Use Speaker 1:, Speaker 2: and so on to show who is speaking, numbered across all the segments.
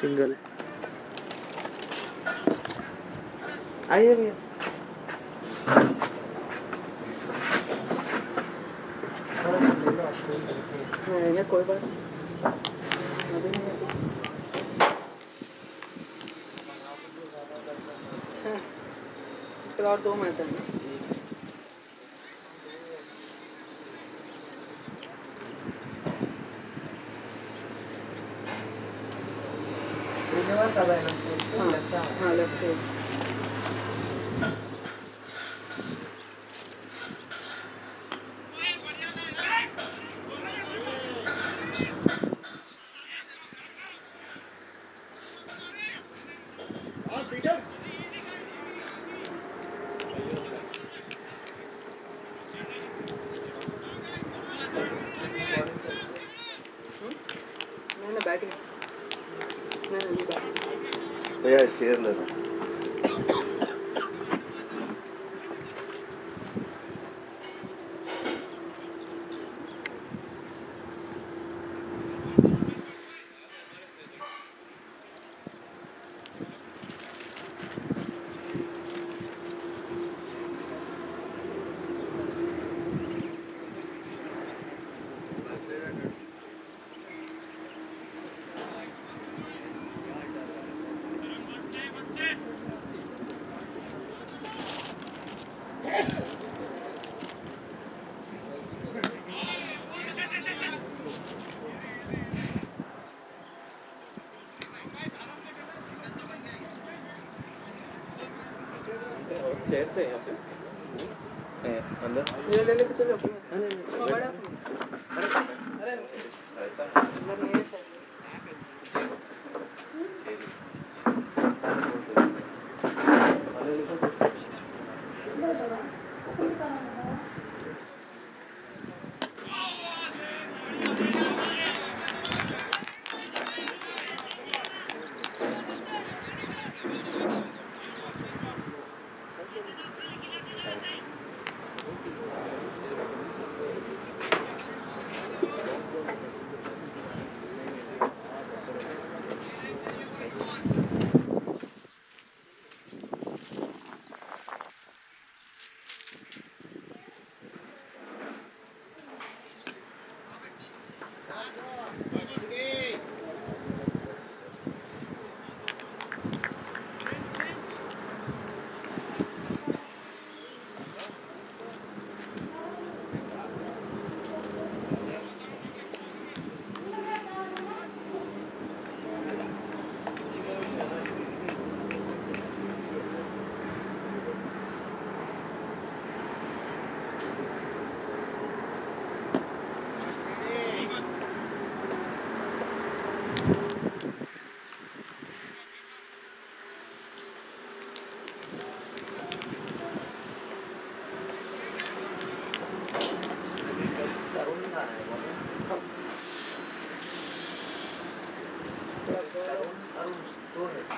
Speaker 1: Single आइए भैया कोई बात नहीं। अभी नहीं है। हाँ, इसके बाद और दो मैच हैं
Speaker 2: श्रीनिवास आला आहे
Speaker 1: हाँ
Speaker 2: ना
Speaker 1: हाँ लेफ़्ट साइड नहीं नहीं बैटिंग नहीं नहीं बैटिंग
Speaker 3: भैया चेयर लेना
Speaker 2: चेयर से यहाँ पे ए, अंदर
Speaker 1: ये ले लेके चलो हाँ, बड़ा अरे अंदर नहीं है शायद।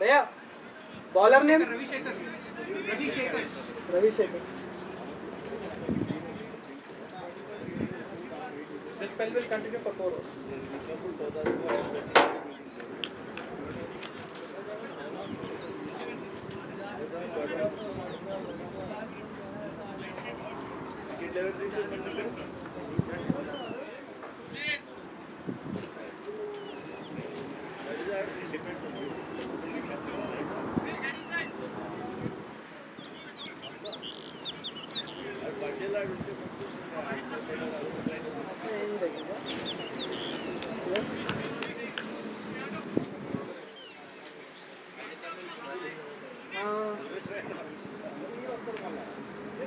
Speaker 1: भैया बॉलर ने
Speaker 4: Ravishekhar Ravishekhar.
Speaker 1: Ravishekhar.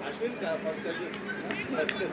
Speaker 4: Ashwin's got
Speaker 1: a first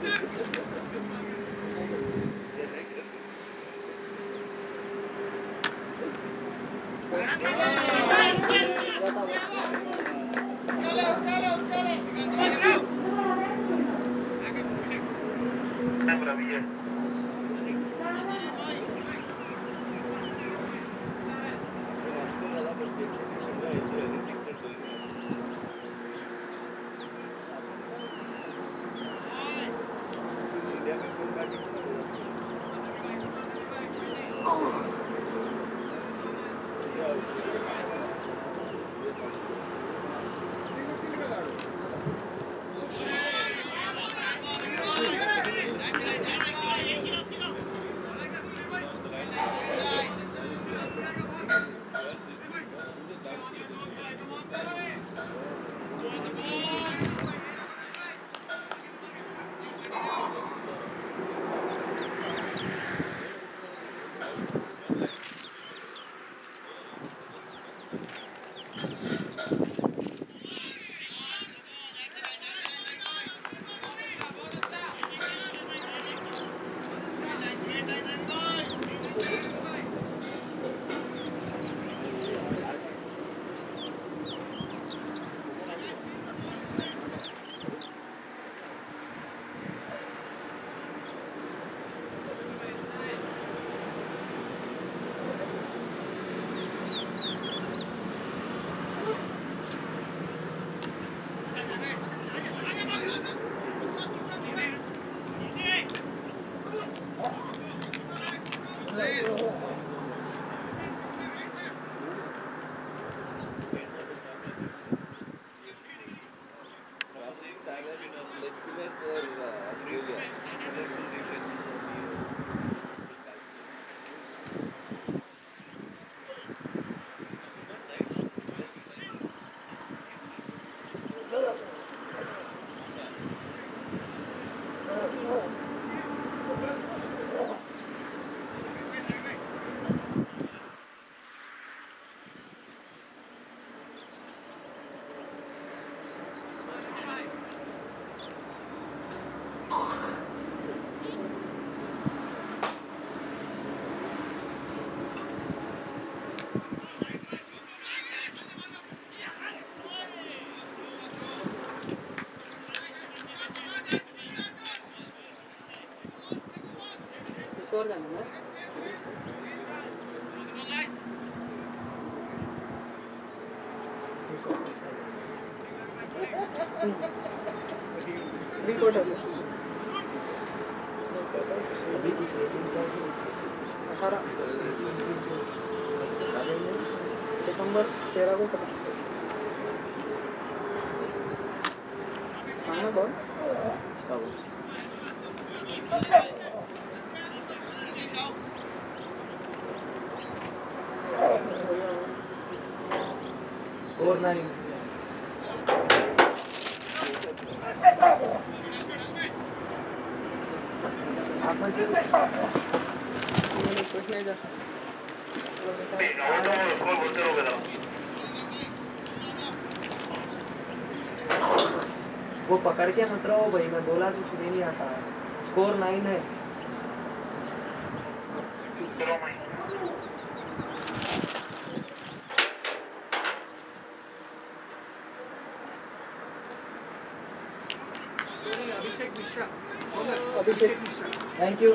Speaker 4: किशोर जाना रिकॉर्ड
Speaker 1: अभी की रेटिंग क्या है
Speaker 4: अठारह। दिसंबर तेरह को खत्म। खाना कौन?
Speaker 1: वो पकड़ के मत रहो भाई, मैं बोला से सुने नहीं आता स्कोर नाइन है
Speaker 5: अभिषेक मिश्रा
Speaker 4: अभिषेक
Speaker 1: थैंक यू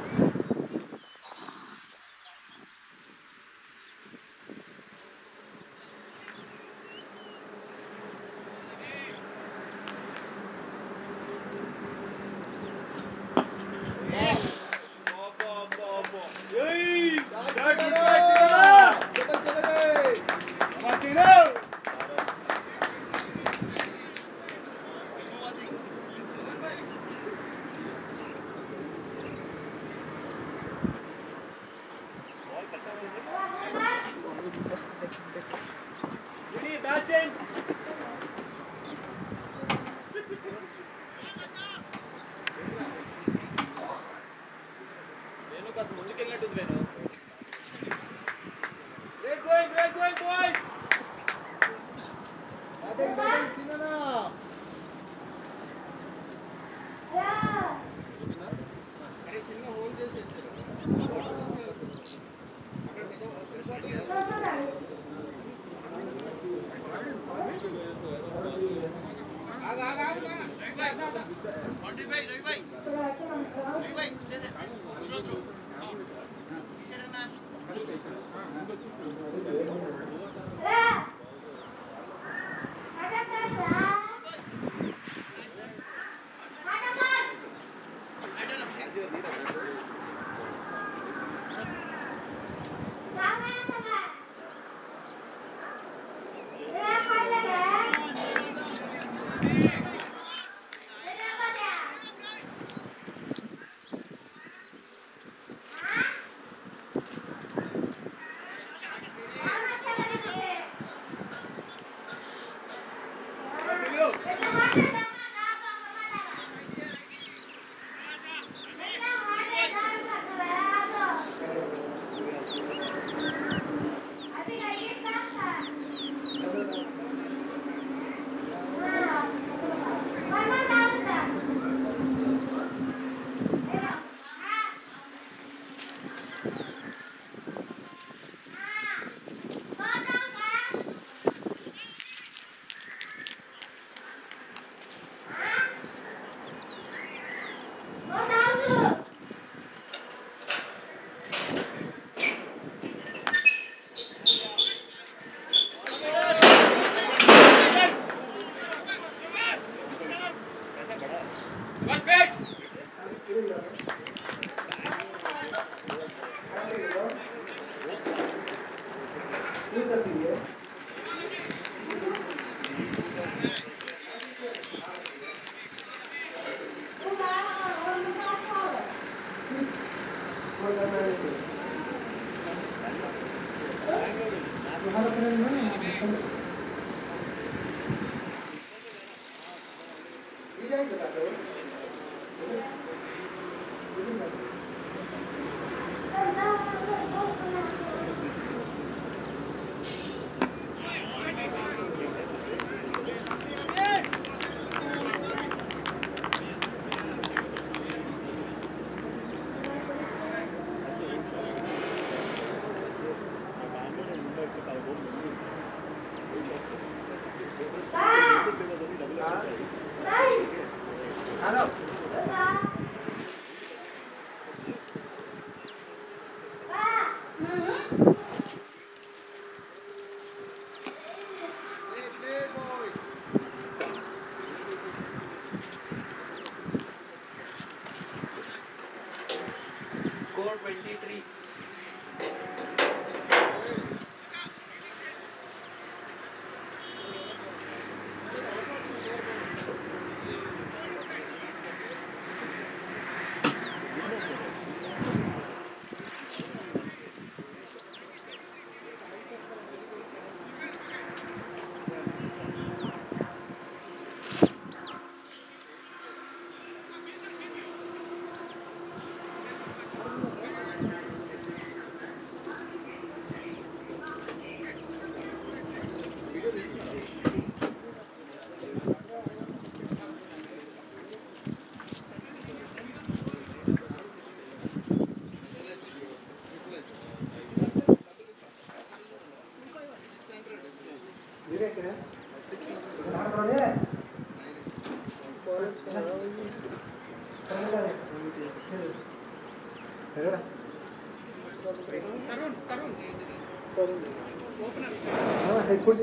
Speaker 2: है तरुण
Speaker 4: तरुण तरुण हाँ है कुछ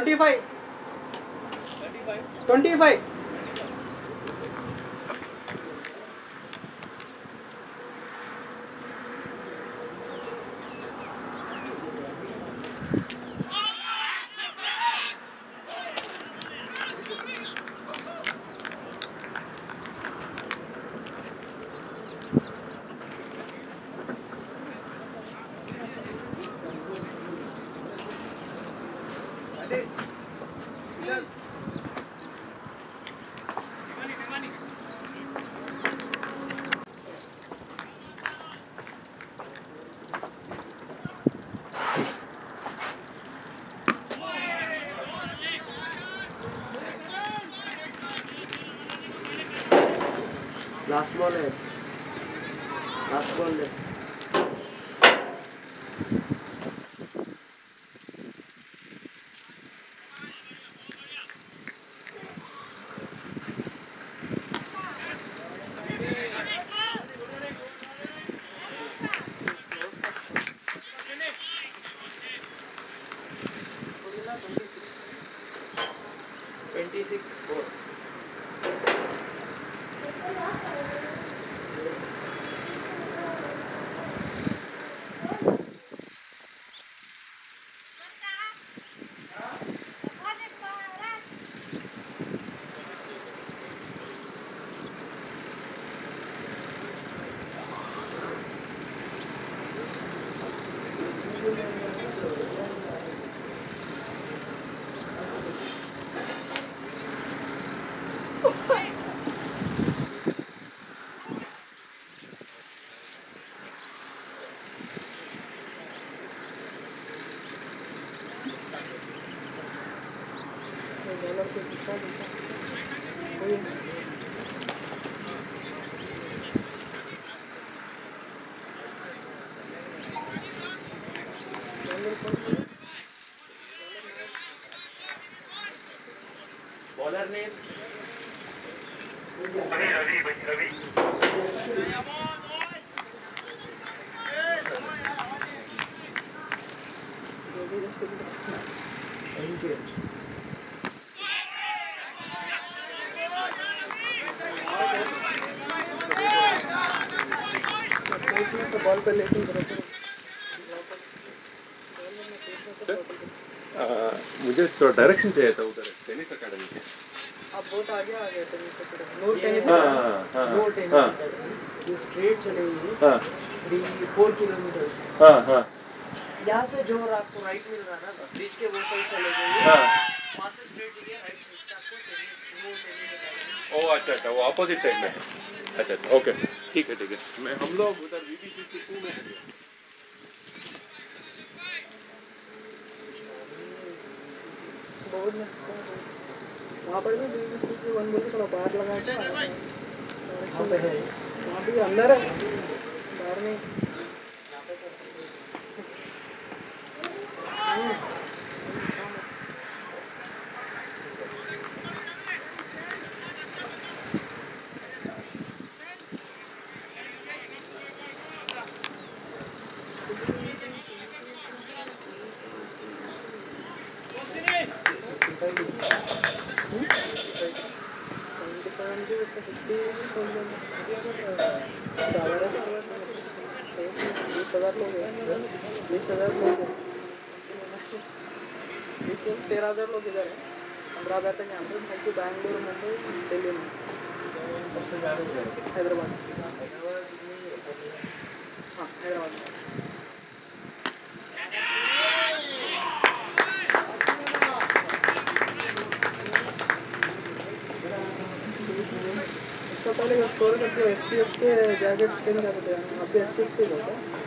Speaker 4: Twenty five twenty five last ball है
Speaker 6: सर मुझे थोड़ा डायरेक्शन चाहिए था उधर टेनिस अकेडमी के।
Speaker 4: आप बहुत आगे आ गए टेनिस अकेडमी नूर टेनिस
Speaker 6: हाँ हाँ हाँ
Speaker 1: टेनिस
Speaker 6: हाँ।
Speaker 1: ये स्ट्रेट चलेगी
Speaker 6: हाँ।
Speaker 1: थ्री फोर किलोमीटर
Speaker 6: हाँ हाँ।
Speaker 1: यहाँ से जो आपको राइट मिल रहा है ना ब्रिज के वो साइड चले जाइए।
Speaker 6: हाँ।
Speaker 1: वहाँ से स्ट्रेट जाइए राइट साइड से आपको टेनिस वो टेनिस अकेडमी
Speaker 6: ओ अच्छा अच्छा वो अपोजिट साइड में है। अच्छा अच्छा ओके ठीक है ठीक है। मैं हम लोग उधर पी टू में
Speaker 4: वहाँ पर भी बीबीसी वन बोल के थोड़ा बाहर लगा के
Speaker 1: वहाँ पे है।
Speaker 4: वहाँ भी अंदर है। बाहर में बीस हज़ार लोग हैं बीस हज़ार लोग हैं बीस लोग तेरह हज़ार लोग इधर हैं पंद्रह हज़ार तक यहाँ पे बाकी बैंगलोर मुंबई दिल्ली में
Speaker 1: सबसे ज़्यादा इधर है।
Speaker 4: हैदराबाद
Speaker 1: हैदराबाद में
Speaker 4: हाँ हैदराबाद में इससे पहले स्कोर करके एस सी एफ़ के जैकेट स्किन करते थे अब भी एस सी एफ़ से होता है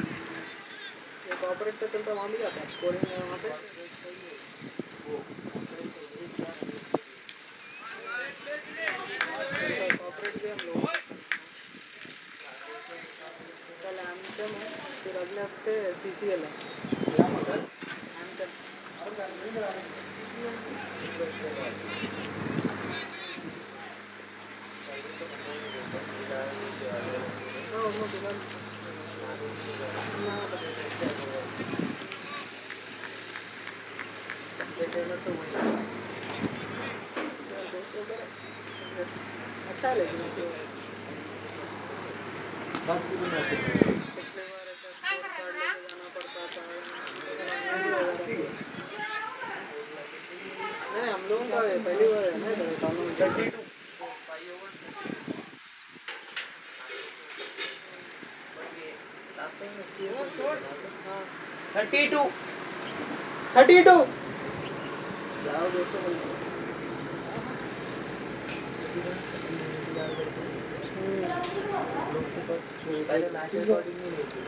Speaker 4: ये कॉपरेट पे चलता है वहाँ भी जाता है स्कोरिंग है वहाँ पे कॉपरेट भी हम लोग कल एमचम है फिर अगले हफ़्ते सी सी एल है एमचम हाँ उसमें बिना
Speaker 1: सबसे फ़ेमस तो वही है।
Speaker 4: अच्छा है लेकिन उसमें
Speaker 1: बस भी नहीं आती।
Speaker 4: पिछले बार ऐसा स्कोर कार्ड लेके जाना पड़ता था नहीं हम लोगों का ये पहली बार है ना इधर टूर्नामेंट
Speaker 1: Five overs थे। But ये last time अच्छी है।
Speaker 4: हाँ
Speaker 1: 32
Speaker 4: थर्टी टू। थर्टी दोस्तों
Speaker 1: पहले मैच रिकॉर्डिंग नहीं लेती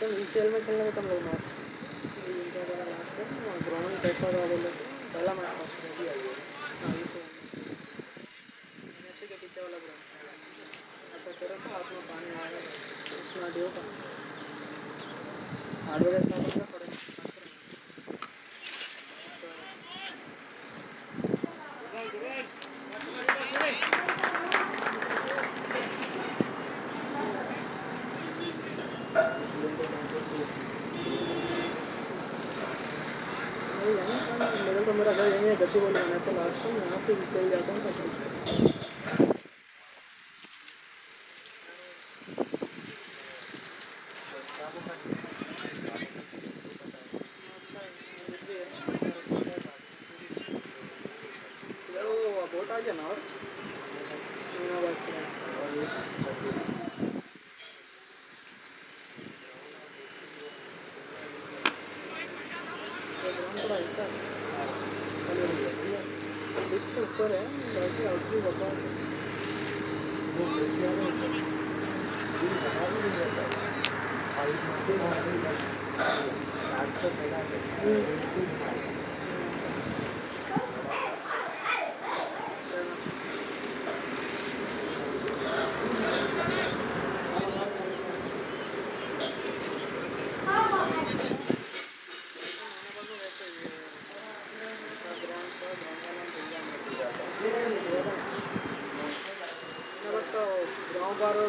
Speaker 4: लास्ट सी एल में खेलने में कम लोग मैच ग्राउंड कैसा था बोले पहला मैच सी आई के पीछे वाला ग्राउंड ऐसा करो तो हाथ में पानी आएगा इतना ड्यू का आठ बजे स्टार्ट होगा साढ़े नहीं यहाँ का मेरे घर यहीं है गति बोली मैं तो लास्ट में यहाँ से निकल जाता हूँ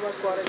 Speaker 4: agora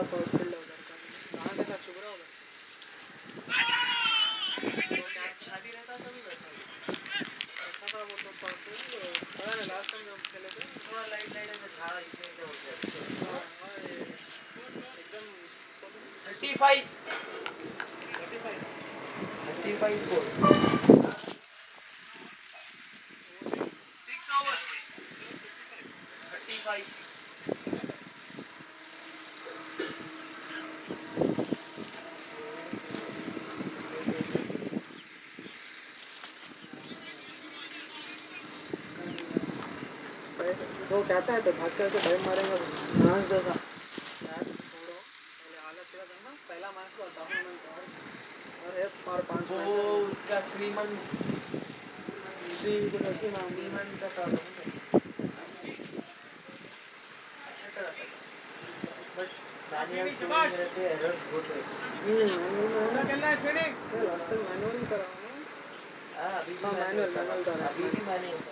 Speaker 4: है उधर का कहाँ के साथ चुप रहा होगा
Speaker 1: शादी रहता था भी वैसा ही।
Speaker 4: ऐसा था वो तो परसों पता नहीं लास्ट टाइम जब खेले थे
Speaker 1: थोड़ा लाइट लाइट ऐसे था इतने इतने हो गया
Speaker 4: हाँ, हाँ, ये एकदम
Speaker 1: thirty five
Speaker 4: thirty five
Speaker 1: thirty five score six overs thirty five
Speaker 4: तो कैच है तो भाग करके टाइम मारेगा। डांस छोड़ो। पहले सीधा मैच टूर्नामेंट और और एक और पाँच
Speaker 1: वो उसका श्रीमन
Speaker 4: श्री
Speaker 1: का अच्छा करा था। बट मैनुअल स्कोरिंग एरर्स बहुत रहते
Speaker 4: हम्म मैनुअल करा हूँ
Speaker 1: हाँ अभी
Speaker 4: हाँ,
Speaker 1: मैनुअल
Speaker 4: manual, manual
Speaker 1: अभी भी मैनुअल था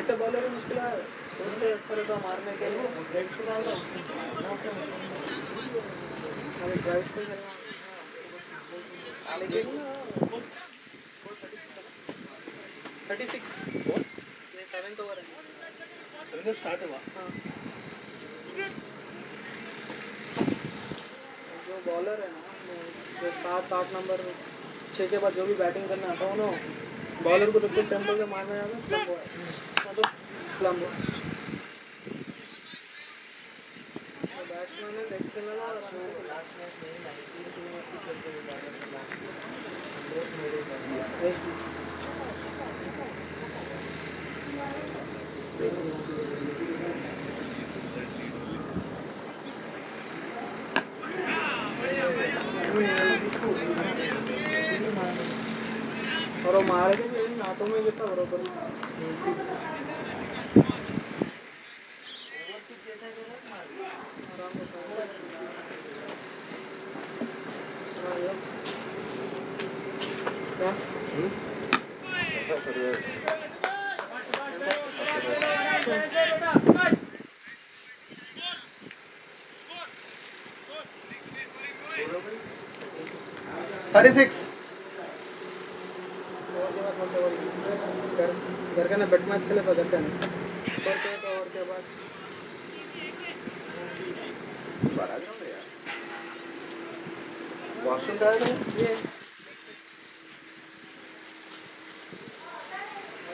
Speaker 4: ऐसे बॉलर मुश्किल है। उससे अच्छा रहता मारने के लिए। अभी ड्राइव पे खेलना लेकिन थर्टी सिक्स। ये सेवेंथ ओवर है
Speaker 3: स्टार्ट हुआ।
Speaker 4: हाँ। जो बॉलर है ना जो सात आठ नंबर छः के बाद जो भी बैटिंग करना आता है ना बॉलर को तो कुछ टेंपो से मारना जाता है। Slum boy slum boy batsman देख के ना
Speaker 2: लास्ट मैच में 19 किलोमीटर की चल से ज़्यादा था लास्ट में बहुत मेरे कर
Speaker 4: एक और मारे भी हाथों में गिरता बरोबर
Speaker 2: ओवर जैसा करो मार दो।
Speaker 4: आराम से खाओ। हाँ, यार। क्या? Thirty six. घर का ना बेट मैच खेले तो घर का और के बाद
Speaker 3: वॉशरूम का
Speaker 4: ये वॉशरूम में पानी नहीं आता उसमें कुछ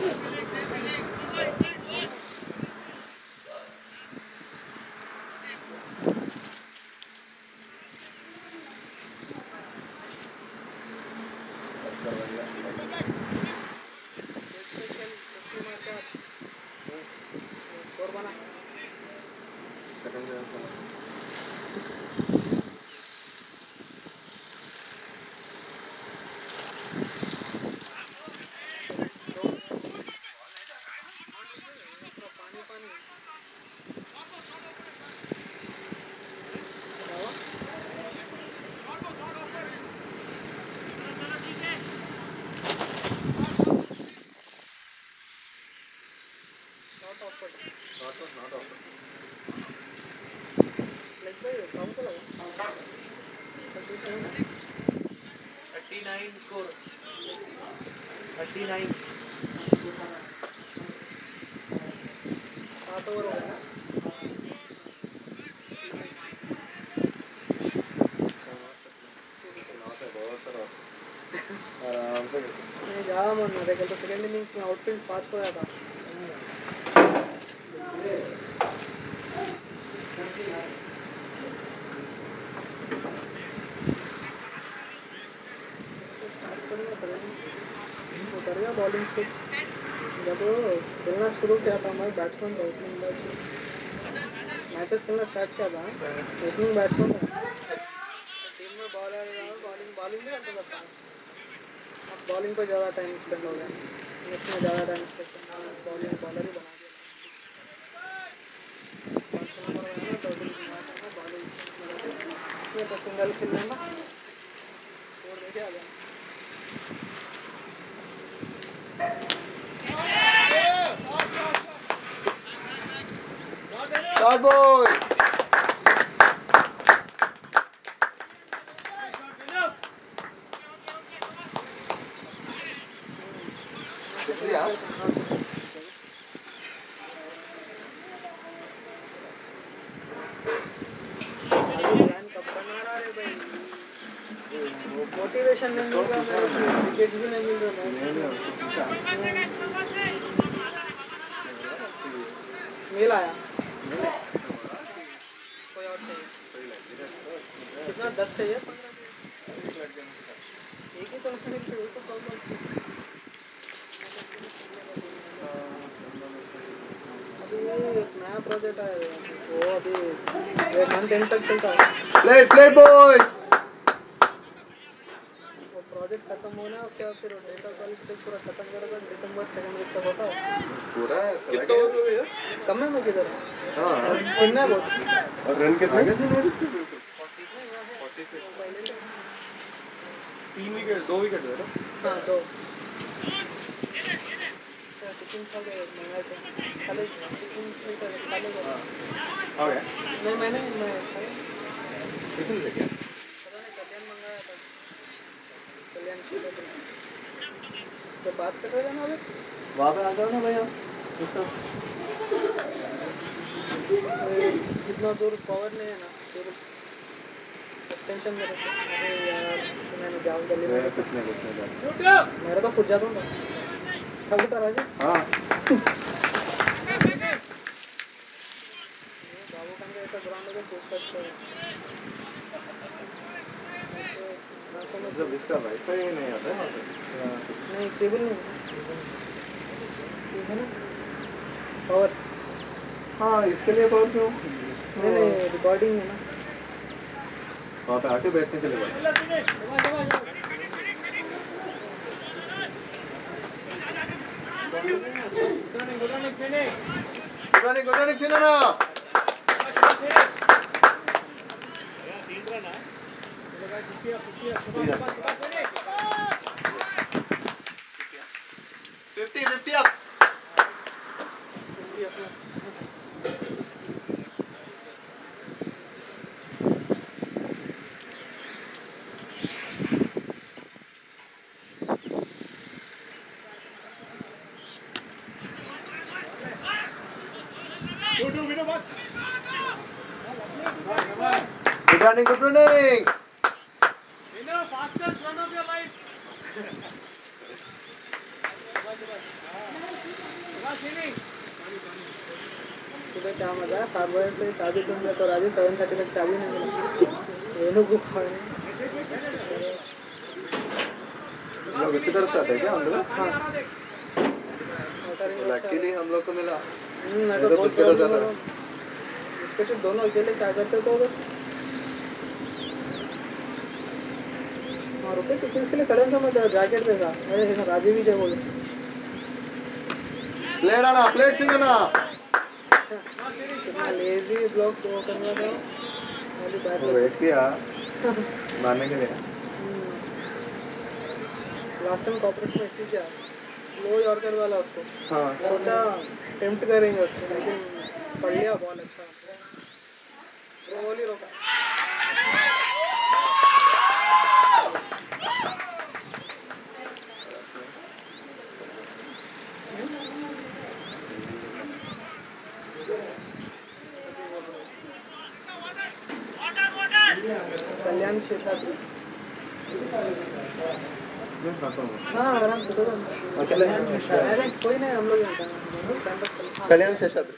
Speaker 4: पहले कल तो सेकेंड इनिंग्स में आउटफील्ड फास्ट हो गया था उतर गया बॉलिंग पे जब खेलना शुरू किया था मैं बैट्समैन था ओपनिंग बैट्समैन मैचेस खेलना स्टार्ट किया था ओपनिंग बैट्समैन था टीम में बॉलर बॉलिंग बॉलिंग भी करता था अब बॉलिंग पर ज़्यादा टाइम स्पेंड हो गया। नेक्स्ट में ज़्यादा टाइम स्पेंड बॉलिंग बॉलर ही बना एंड तक चलता है
Speaker 3: plate, boys!
Speaker 4: वो प्रोजेक्ट खत्म होना है उसके बाद फिर डेटा क्वालिटी पूरा खत्म करेगा दिसंबर सेकंड वीक तक होता है।
Speaker 3: पूरा
Speaker 6: कितना हो गया
Speaker 4: कम है मैं किधर?
Speaker 3: हाँ?
Speaker 4: कितना बहुत
Speaker 6: और रन कितना
Speaker 3: आगे से नहीं रुकती बिल्कुल
Speaker 6: तीन विकेट दो विकेट है? ना
Speaker 4: हाँ दो। टिफ़िन खा गए मंगाए थे खाले टिफ़िन खाले गए
Speaker 3: हो गया
Speaker 4: नहीं मैंने मैं
Speaker 3: कितने से क्या
Speaker 4: पता नहीं कल्याण मंगाया था कल्याण से तो बात कर रहे थे ना अभी
Speaker 3: वहाँ पे आ जाओ ना भैया
Speaker 4: इतना दूर पावर नहीं है ना दूर एक्सटेंशन में रहते अरे यार मैंने जाम कर लिया
Speaker 3: कुछ नहीं कुछ नहीं।
Speaker 4: मेरा तो खुद जाता हूँ
Speaker 3: मतलब इसका वाईफाई नहीं आता है?
Speaker 4: नहीं केबल नहीं ये है ना। पावर
Speaker 3: हाँ इसके लिए कॉल क्यों
Speaker 4: नहीं नहीं रिकॉर्डिंग है ना
Speaker 3: वहाँ पे आके बैठने के लिए Good
Speaker 4: running, good running, Sinana. Fifty, fifty up. चाबी तो राजू सेवन थर्टी तक चाबी नहीं मिली। रेनू को खाए
Speaker 3: लोग इसी तरफ़ से आते हैं क्या हम लोग?
Speaker 4: हाँ।
Speaker 3: लकीली हम लोग को मिला।
Speaker 4: मैं तो
Speaker 3: तो
Speaker 4: बहुत इसके सिर्फ़ दोनों अकेले क्या करते तो उधर हाँ रुपये टिफ़िन के लिए सडन सा मैं जैकेट देखा। अरे राजीव ही जय बोले
Speaker 3: प्लेट आना प्लेट आना
Speaker 4: कितना लेजी ब्लॉग वो करना था वाली बात
Speaker 3: मारने के लिए।
Speaker 4: लास्ट टाइम कॉपरेट में ऐसे किया। स्लो यॉर्कर वाला उसको।
Speaker 3: हाँ।
Speaker 4: सोचा अटेम्प्ट करेंगे उसको लेकिन पड़ लिया बॉल अच्छा। स्लोली रोका। कल्याण शेषाद्री हाँ आराम से करो
Speaker 3: अकेले
Speaker 4: कोई नहीं हम लोग यहाँ पे। टाइम पास करो। हाँ, Kalyan Seshadri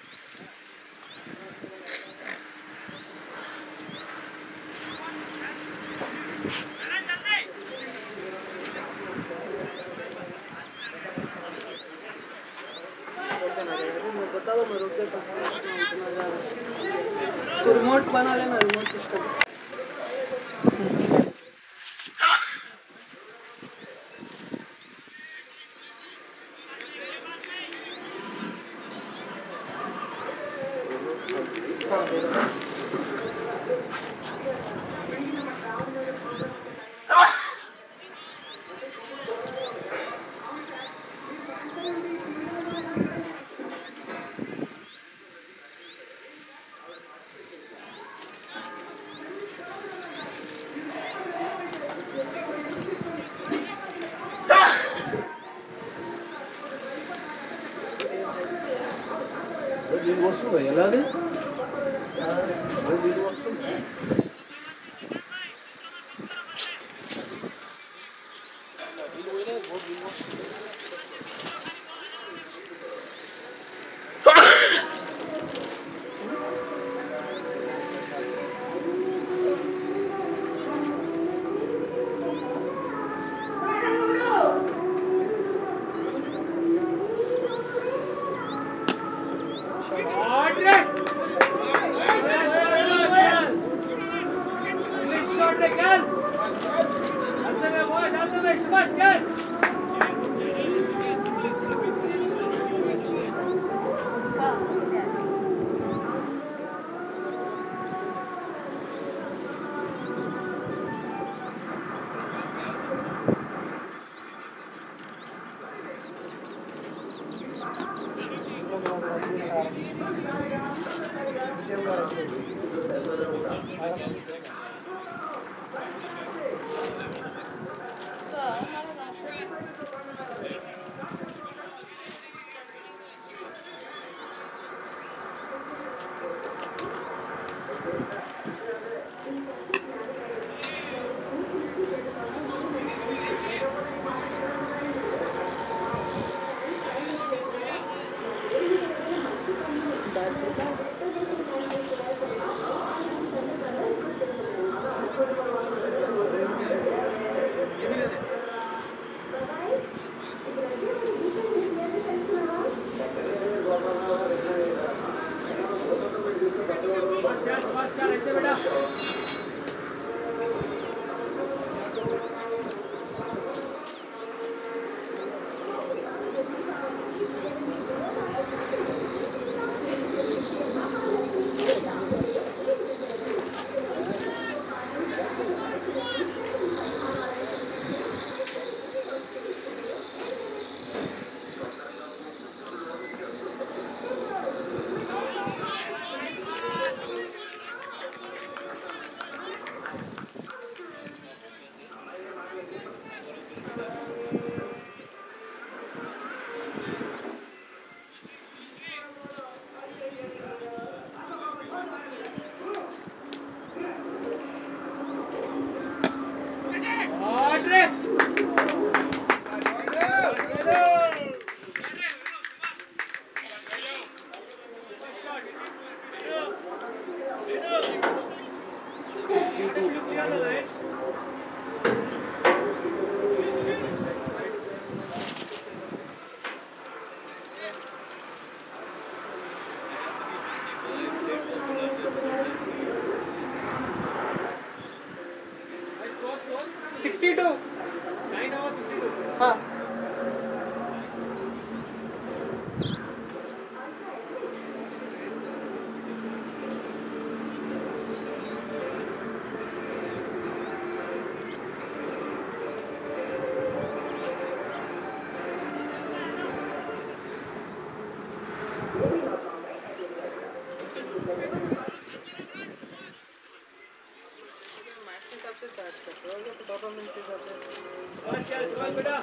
Speaker 4: Geld rein, Bruder!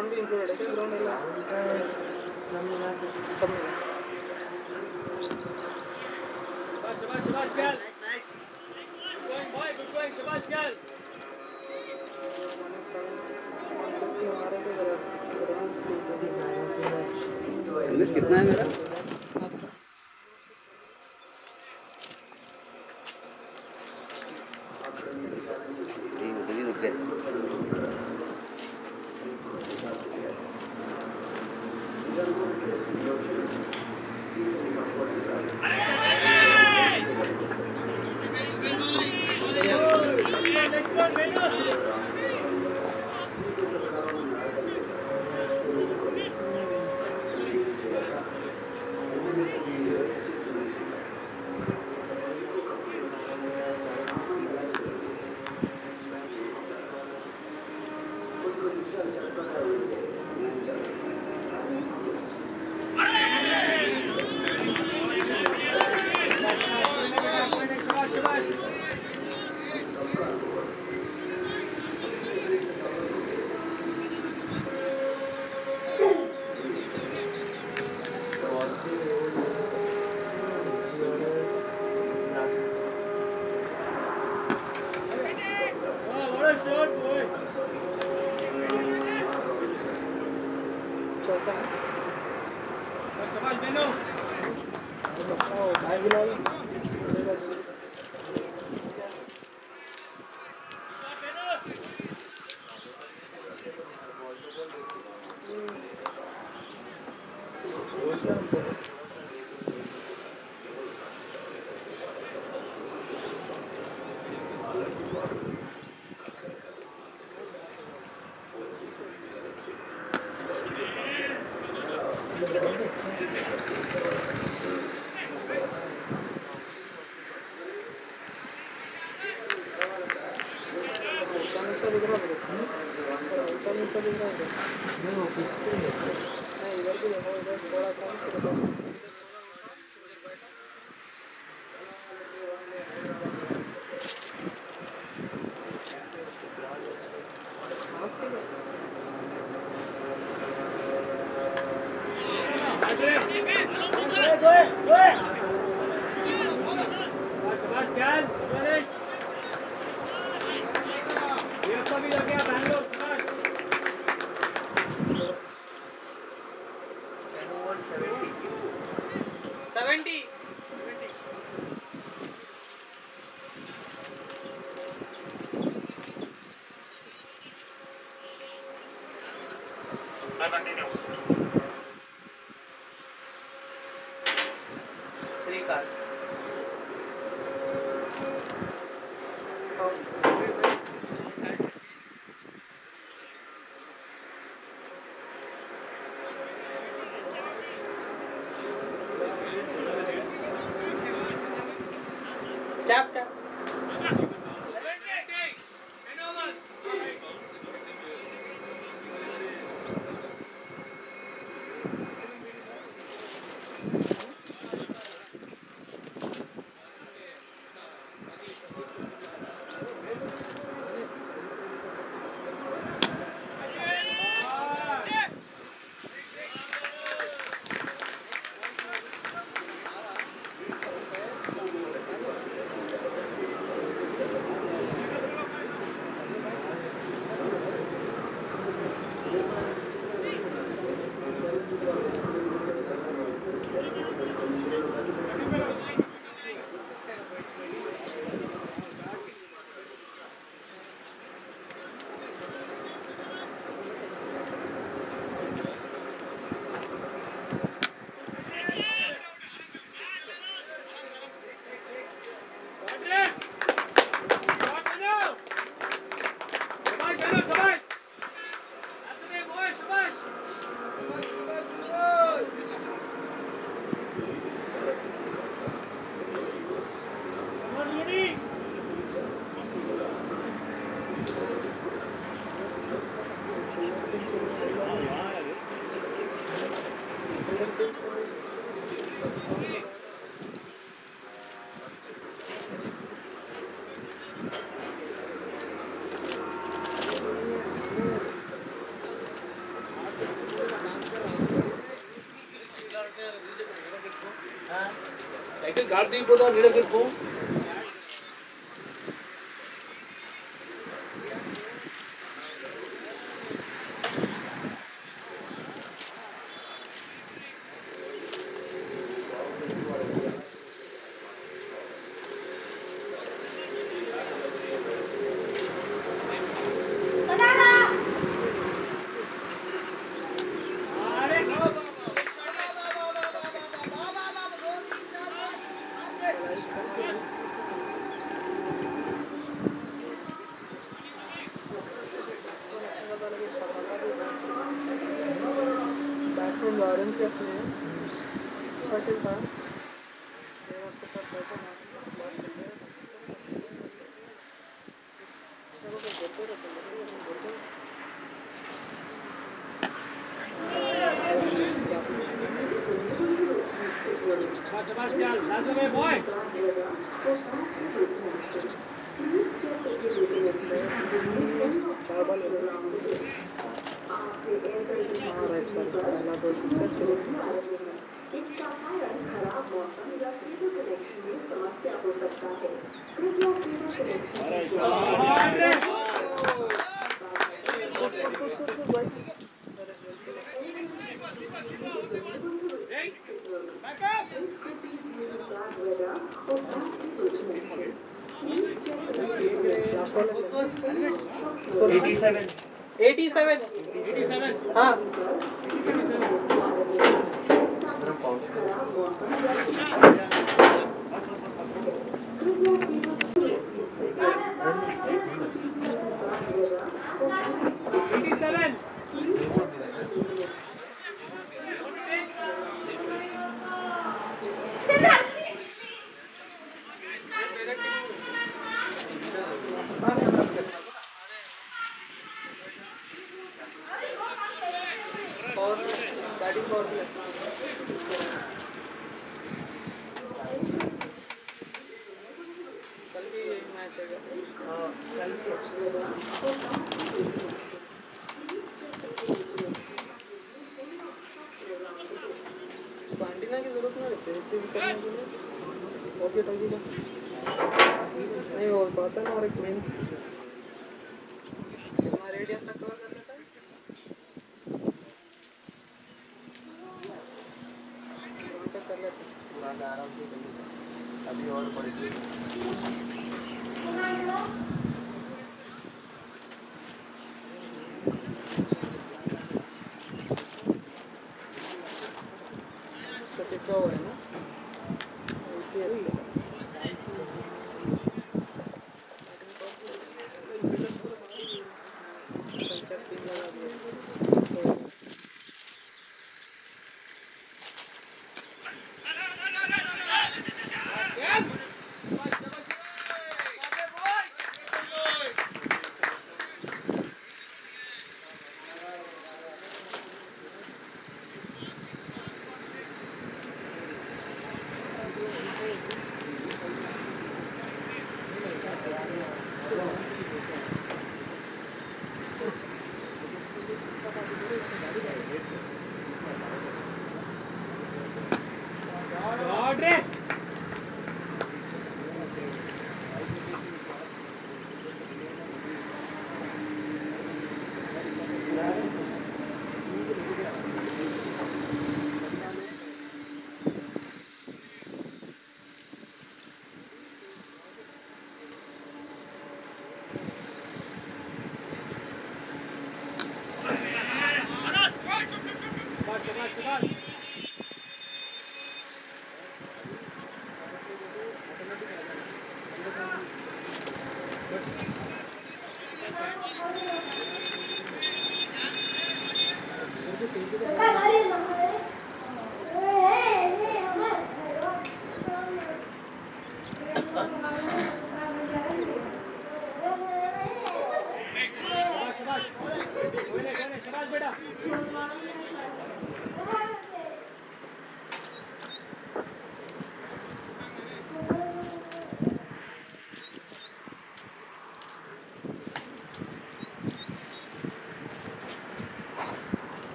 Speaker 4: इसमें ग्राउंड भी इंक्लूडेड है क्या I think Gandhi
Speaker 3: would have needed it more. That's my
Speaker 4: wife. हाँ।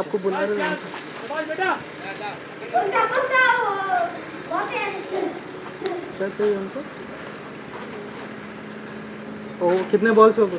Speaker 4: आपको बुला रहे हैं। क्या चाहिए उनको ओ कितने बॉल्स हो गए?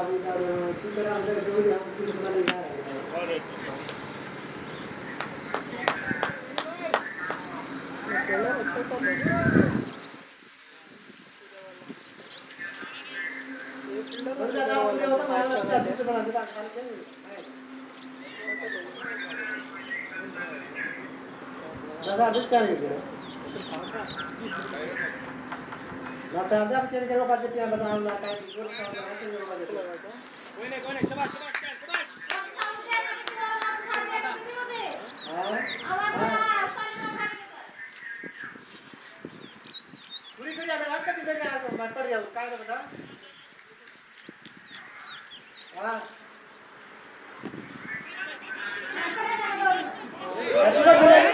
Speaker 4: ना लेफ़्ट हैंडर
Speaker 2: बोलो नचार्दै
Speaker 4: अब के गरेको बाजे
Speaker 2: त्यहाँ
Speaker 1: बजाउन लाग्दा
Speaker 2: कोइने कोइने
Speaker 4: सबास सबास सबास आवाज पुरी गरी अब अलिकति बेला आएको भए परि अब काय बता हा Thank you.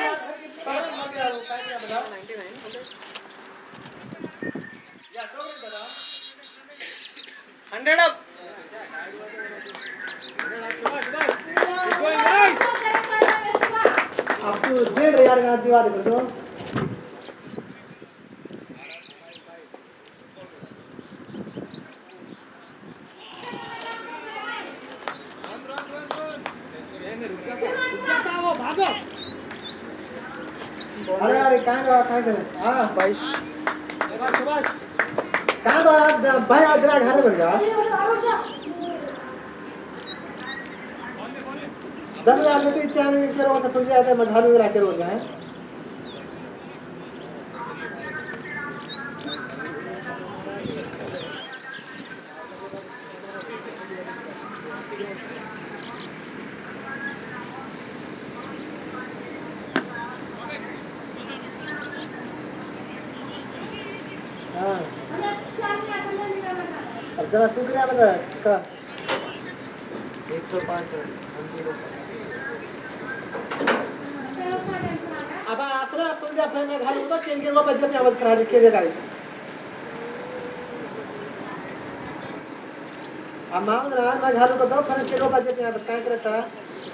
Speaker 4: Hundred up.
Speaker 2: आपको डेढ़ हज़ार का दिवा दे दो अरे अरे कहाँ कहाँ गया हाँ।
Speaker 4: बाईस।
Speaker 2: कहाँ भाई, आज तेरा घर बन दस हज़ार देते चार इसमें रोज अपन जाते रोज हाँ अब जरा तू क्या बता का
Speaker 1: एक सौ पाँच रन वन ज़ीरो
Speaker 2: अब आसरा आपण त्या फ्रेंड घालून होता केंगे बाबा करा के गाडी आ ना घालू तो दो के बजे जब बताए करायचा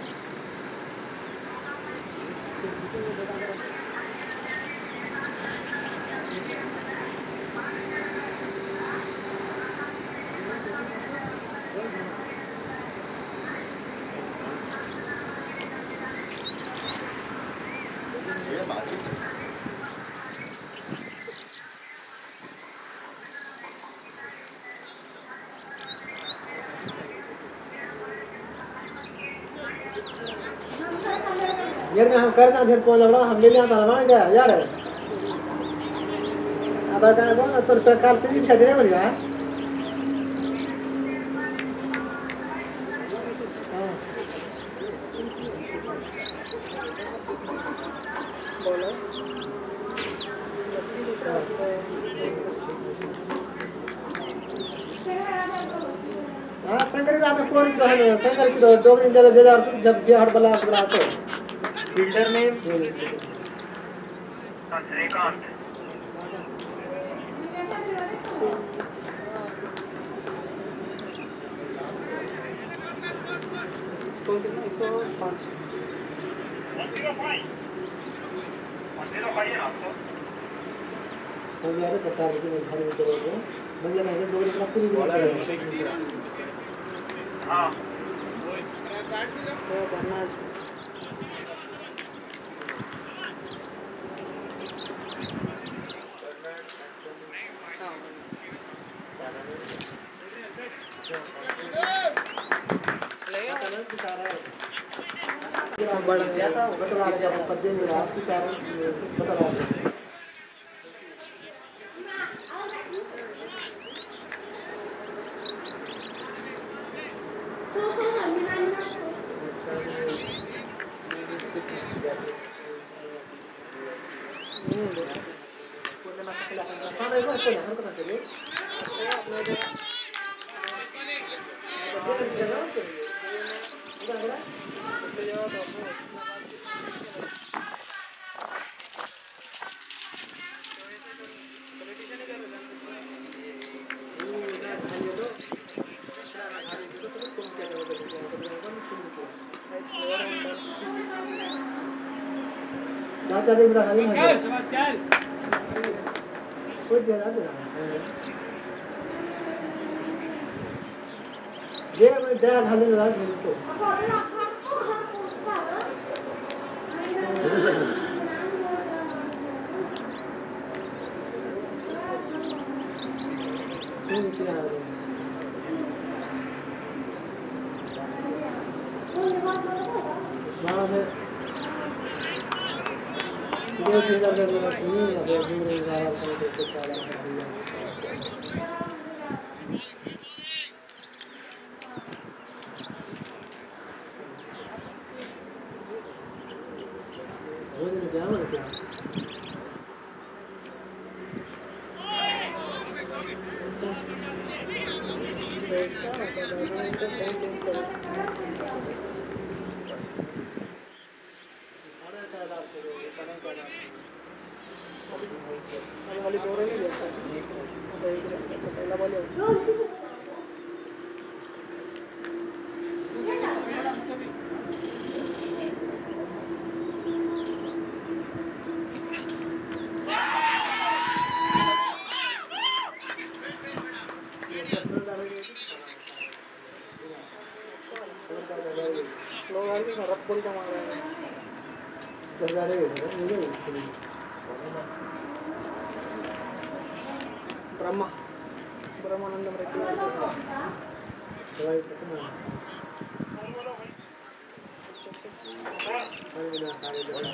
Speaker 2: कर जा ढेर कौन लड़ा हम ले लिया था ना क्या यार अब का बोल तो तो काल पे छे दे बोलिया
Speaker 4: बॉलर
Speaker 2: हाँ। संगरी रात में कौन जो है? संगरी से दो दिन जब जब जब बिहार बला बला तो।
Speaker 1: फील्डर नेम
Speaker 4: स्कोर कितना एक सौ पाँच
Speaker 2: हो। गया रे दस हज़ार रुपये में घर में चले गए भैया नहीं दो रुपया पूरी मिल
Speaker 4: तो बनना
Speaker 2: बड़ा गया था बता रहा था पद्य में रात की सारा बता रहा था
Speaker 4: गाड़ी का रफ बॉल का मार रहा है
Speaker 2: तो जा रहे हैं
Speaker 4: ब्रह्मा ब्रह्मानंदम रेड्डी
Speaker 2: दवाई खत्म हो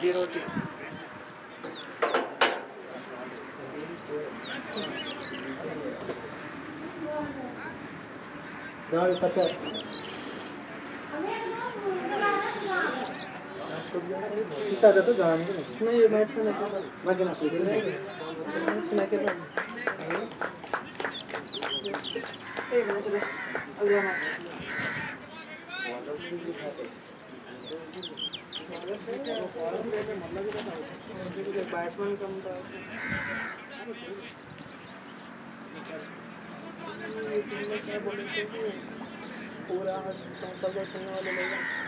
Speaker 4: ज़ीरो सिक्स
Speaker 2: दवाई पचास किस आता तो जान
Speaker 4: नहीं ये मैच में नहीं
Speaker 2: मजना
Speaker 4: सुना के बाद एक मैच बस अगला मैच। बैट्समैन कम था। पूरा सब खेलने वाले लोग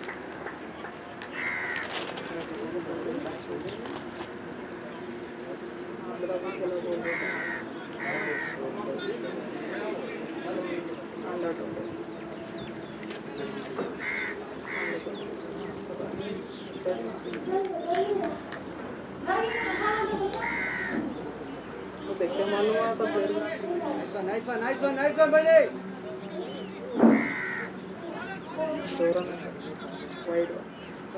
Speaker 7: आराम से आराम से शाबाश
Speaker 4: पास कर रहा है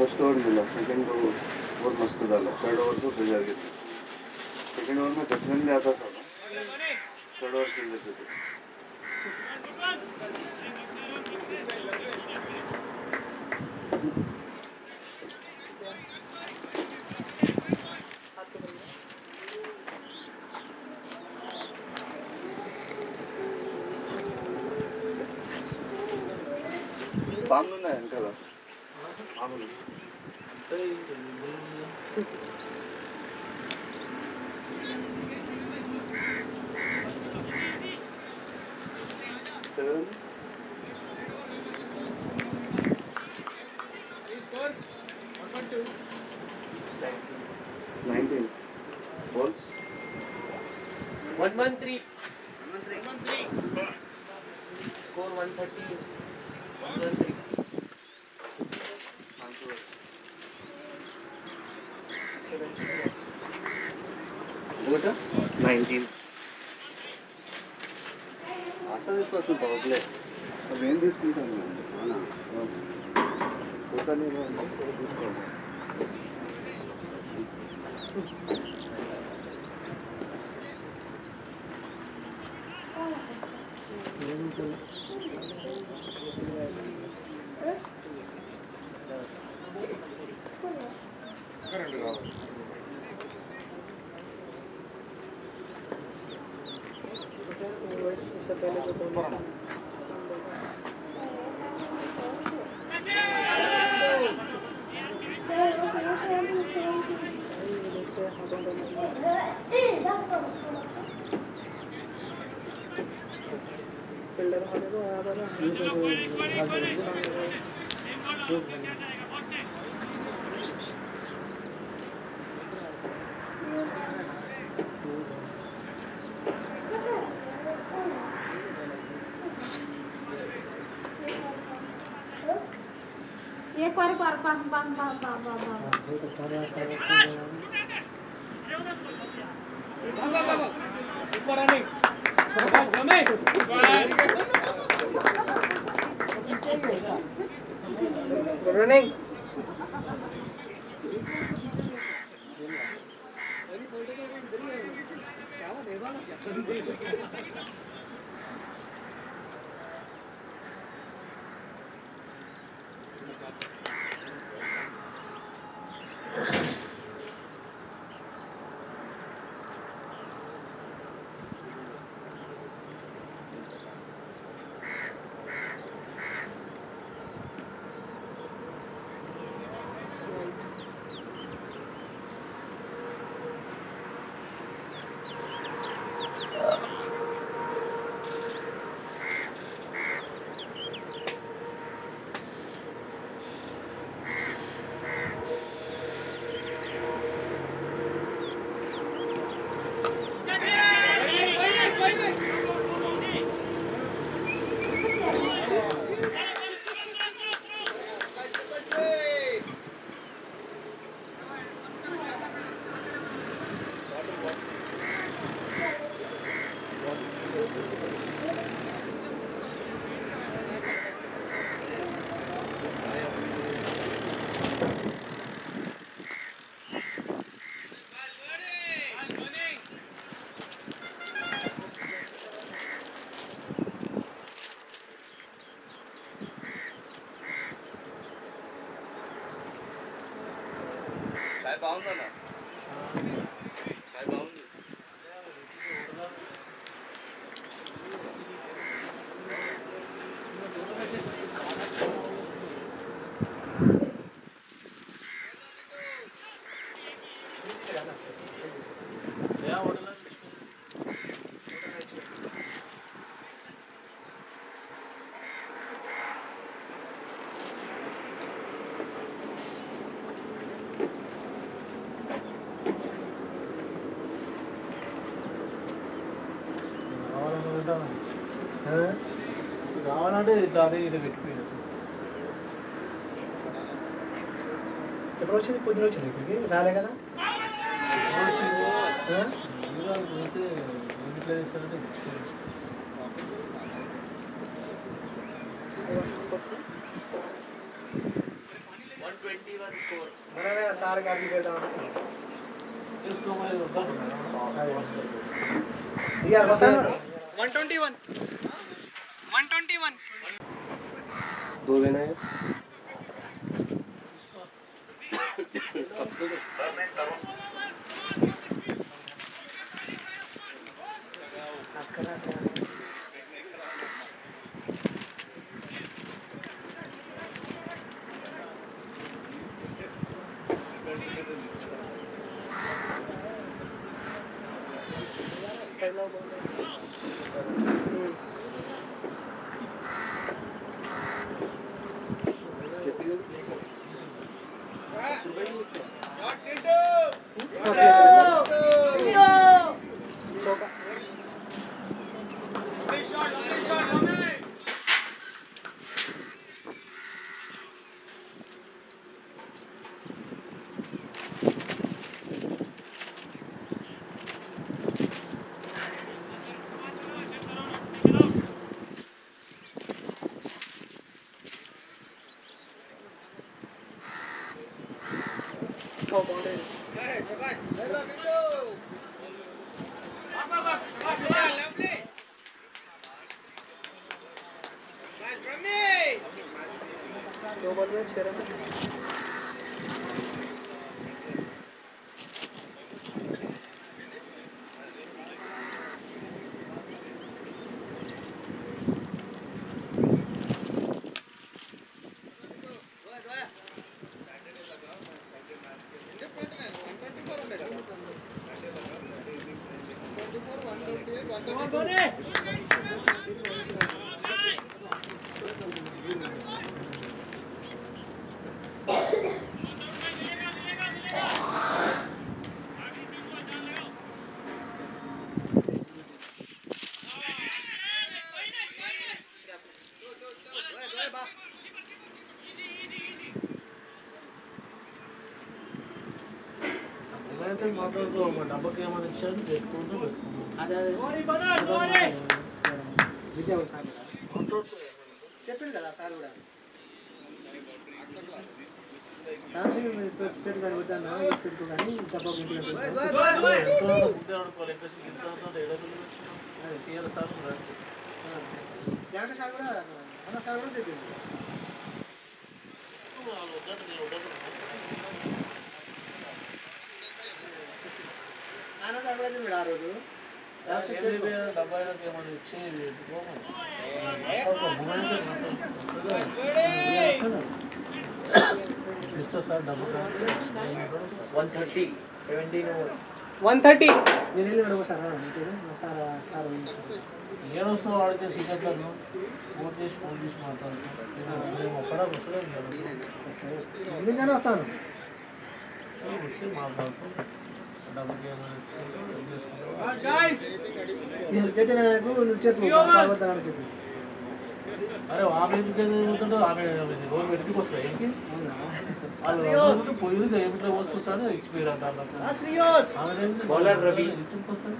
Speaker 3: ಫಸ್ಟ್ ಓವರ್ ಇಲ್ಲ ಸೆಕೆಂಡ್ ಓವರ್ ಮಸ್ತ್ ಇದಲ್ಲ
Speaker 4: ಥರ್ಡ್ ಓವರ್ದು ಬೇಜಾರಾಗಿತ್ತು ಸೆಕೆಂಡ್ ಓವರ್ನ ಡೆಫಿನೆಟ್ಲಿ ಆಟ ಥರ್ಡ್ ಓವರ್ ಸಿಗ್ತೈತೆ
Speaker 8: Böyle bir durum var mı? bang bang
Speaker 7: bang bang bang bang.
Speaker 4: 나온다 나. 잘
Speaker 9: 나온다. అదే ఇది పెట్టిపోయింది
Speaker 2: ఎప్పుడు వచ్చింది పొద్దున వచ్చింది ఇక్కడికి రాలే కదా ఆ?
Speaker 9: పోతే ఎట్లా చేస్తారంటే
Speaker 1: వన్ ట్వంటీ వన్ స్కోర్
Speaker 2: మనమే సార్ గారికి పెడదాం
Speaker 9: తీసుకోమని వద్దాం
Speaker 2: దిగారు వస్తాను
Speaker 9: వన్ ట్వంటీ వన్ వన్
Speaker 4: दो लेना है
Speaker 9: दो बॉल में छह మాట్లాడుతూ మా డబ్బకి ఏమైనా ఇచ్చాను పెట్టుకుంటూ పెట్టుకుంటాం
Speaker 2: చెప్పాను కదా? సార్ కూడా.
Speaker 9: సార్ కూడా.
Speaker 2: అన్న సార్ కూడా
Speaker 9: చెప్పింది
Speaker 1: వన్ థర్టీ.
Speaker 2: నేను అడుగు సార్ సార్ సార్
Speaker 9: ఏం వస్తున్నా వాడితే సీకట్లను ఫోన్ చేసి ఫోన్ చేసి మాట్లాడుతున్నాను
Speaker 2: ఎందుకనే వస్తాను? మాట్లాడుతున్నాను
Speaker 9: అరే ఆమె ఎందుకు ఏమవుతుందో ఆమె ఆమె రోజు వెతికి వస్తాయి ఏంటి
Speaker 2: అవునా
Speaker 9: వాళ్ళు అందరూ పొయ్యి ఏమిట్లో పోసుకొస్తారో ఇచ్చిపోయారు అంట ఆమె
Speaker 1: Bowler రవి.
Speaker 9: ఇంటికి వస్తుంది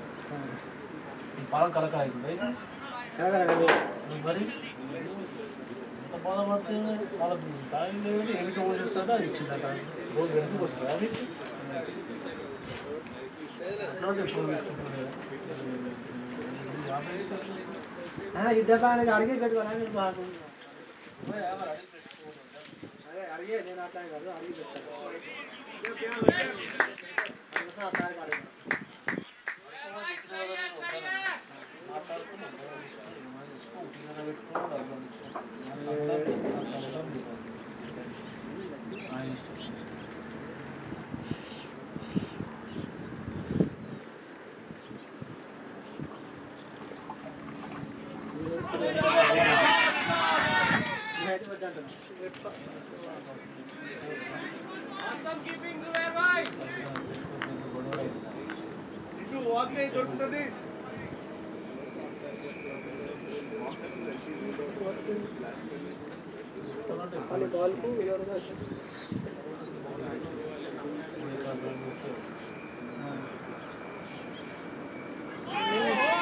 Speaker 9: పాలం కలకాయ అవుతుంది
Speaker 2: కలగల కదా
Speaker 9: మరి ఎంత బాధపడుతుంది వాళ్ళకి టైం లేదంటే ఏమిటో పోసేస్తారో అది ఇచ్చిందట రోజు వెతికి వస్తుంది అది అట్లాంటి ఫోన్ పెట్టుకుంటున్నారు ఆమె ఏం చేస్తుంది?
Speaker 2: ఆ, ఈ డబ్బా అనేది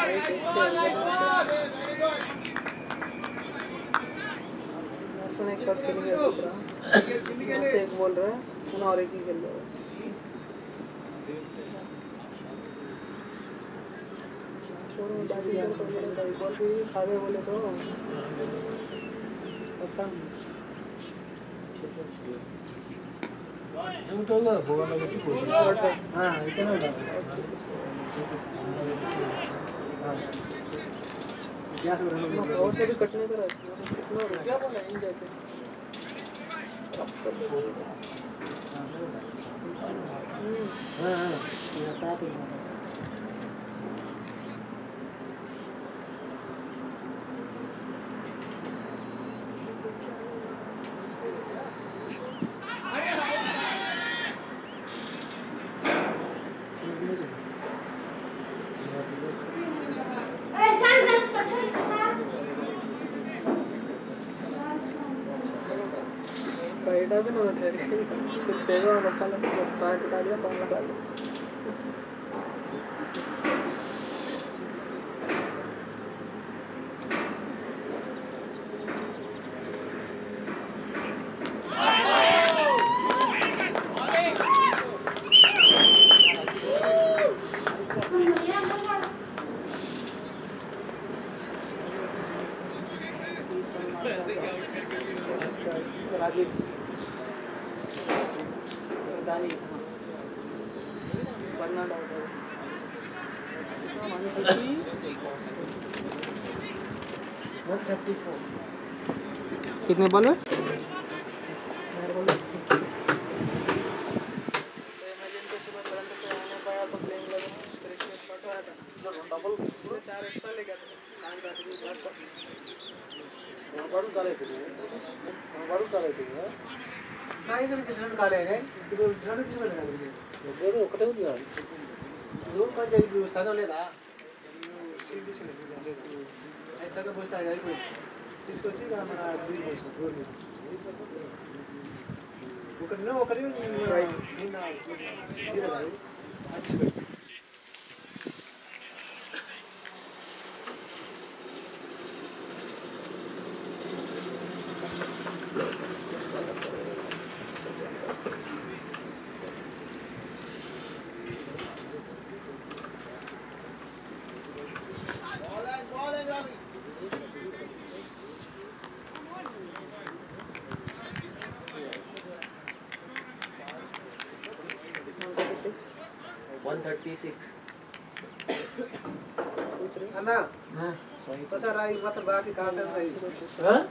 Speaker 2: అడిగే పెట్టుకోవాలని
Speaker 4: शॉट खेलेंगे दूसरा यहाँ से एक बॉल रहा है उन्हें और एक ही खेल रहा है बॉल भी खावे बोले तो खत्म हम तो। भगवान
Speaker 2: लगे की कोशिश हाँ इतना गैस
Speaker 4: और से भी कटने का कितना क्या बोला इन जाके
Speaker 2: సార్
Speaker 8: Eh,
Speaker 4: रही कुछ देगा और रखा लगा बस बाहर निकाल दिया पानी लगा दिया कितने बॉल है
Speaker 2: ಸದಾ ಒಳ್ಳೇದಾ ಸಿಗ್ಲಿ ಸಿಗ್ಲಿ ಸದಾ ಬೋಸ್ತಾ ಇದೆ తీసుకొచ్చి
Speaker 4: ఒకరినో ఒకరి Huh?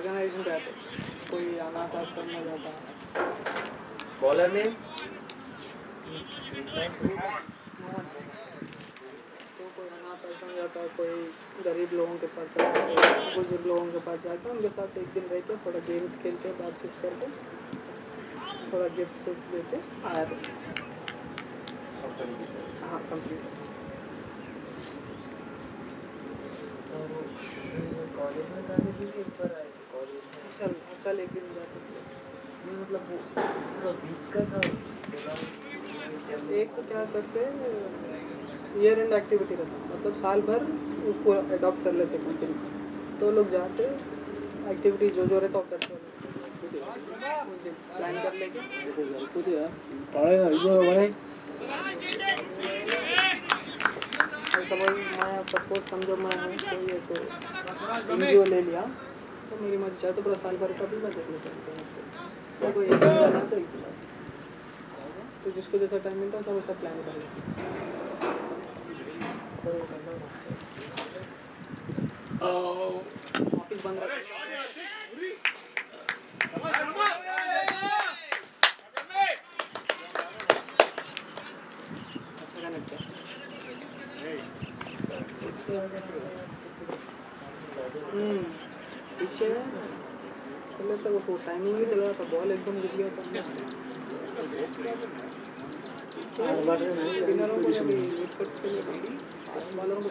Speaker 4: ऑर्गेनाइजेशन रहते कोई अनाथ आश्रम में जाता
Speaker 1: बॉलर नेम
Speaker 4: तो कोई अनाथ आश्रम जाता है कोई गरीब लोगों के पास जाता है कोई बुज़ुर्ग लोगों के पास जाता है उनके साथ एक दिन रह के थोड़ा गेम्स खेल के बातचीत करके थोड़ा गिफ्ट से देते आया था हाँ कंप्लीट
Speaker 2: कॉलेज में जाने के लिए ऊपर आए कॉलेज में
Speaker 4: जाते
Speaker 2: ये मतलब वो पूरा बीच का था।
Speaker 4: एक तो क्या करते हैं ईयर एंड एक्टिविटी रहता मतलब साल भर उसको अडॉप्ट कर लेते कंपनी तो लोग जाते एक्टिविटी जो जो रहता वो करते
Speaker 2: पढ़ाई
Speaker 4: और सपोज़ मैं सपोज़ समझो मैं हूँ तो ये तो ले लिया। तो मेरी मर्ज़ी चाहे तो पूरा साल भर का भी मैं देख लेता हूँ कोई एक जाना तो एक तो जिसको जैसा टाइम मिलता है सब वैसा प्लान कर लेते ऑफ़िस बंद रखते पीछे है। चले तो वो टाइमिंग भी चला था बॉल एकदम गिर गया था। स्पिनरों को अभी वेट कर चले फास्ट बॉलरों को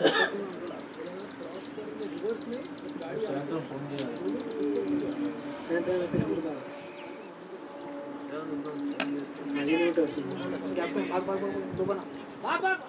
Speaker 2: रिवर्स में सेंटर फ़ोन किया सेंटर पे
Speaker 4: पूरा क्या भाग भाग भाग दो बना। भाग भाग।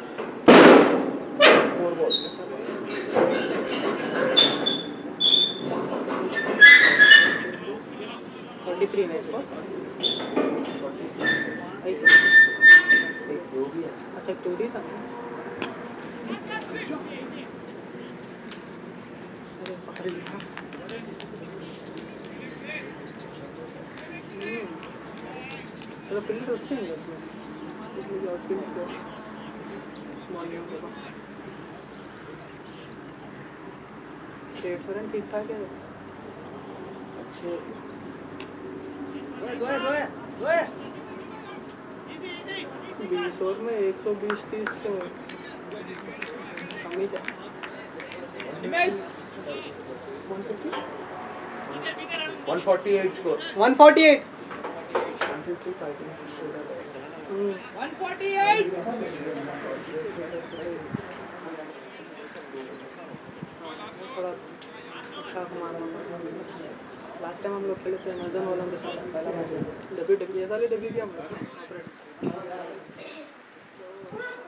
Speaker 4: फोर बॉल ट्वेंटी थ्री ना इसको एक
Speaker 2: जो भी है
Speaker 4: अच्छा टू डी था अरे पकड़ लिया हम्म। चलो फ़ील्ड तो अच्छे हैं उसमें इसमें जो फ़ील्ड को स्मॉल होगा और ठाक है
Speaker 2: अच्छे दोए दोए दोए दोए
Speaker 4: बीस ओवर में एक सौ बीस तीस कम ही जाए one fifty
Speaker 1: 148
Speaker 4: one forty
Speaker 2: eight
Speaker 4: थोड़ा लास्ट टाइम हम लोग खेले थे अमेजन वालों के साथ पहला मैच डब्ल्यू डब्ल्यू सारे डब्ल्यू किया हम लोग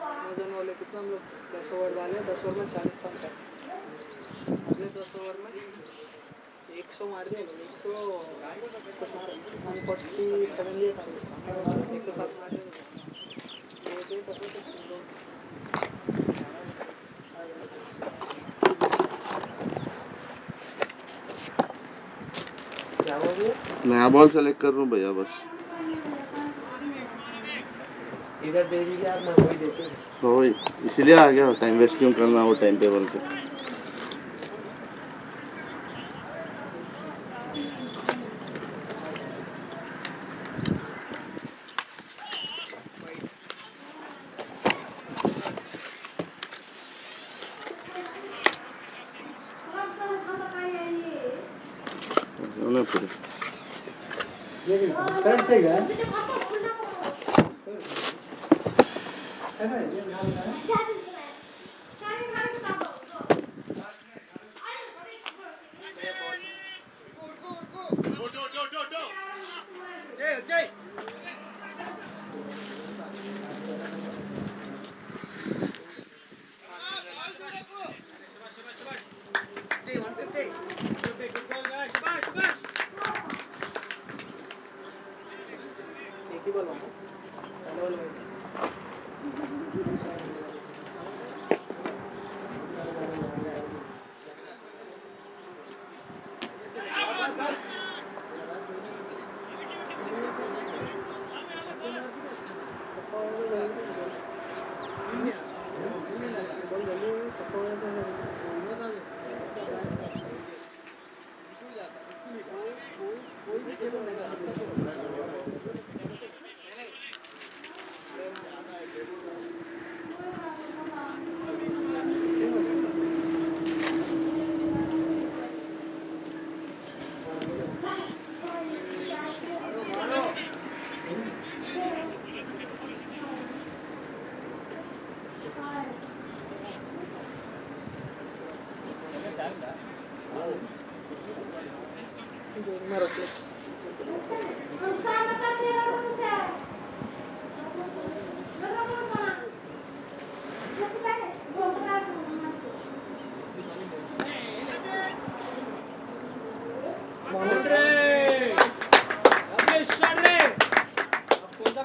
Speaker 4: अमेजन वाले कितना हम लोग दस ओवर डाले दस ओवर में चालीस रन का अगले दस ओवर में एक सौ मार दिए एक सौ कुछ मार वन फोर्टी सेवन दिए एक सौ सात मार दिए दो दो पकड़े थे, दो
Speaker 1: क्या हो गया
Speaker 3: नया बॉल सेलेक्ट कर रहा हूँ भैया बस।
Speaker 1: इधर हूँ।
Speaker 3: वही इसीलिए आ गया टाइम वेस्ट क्यों करना वो टाइम टेबल पे?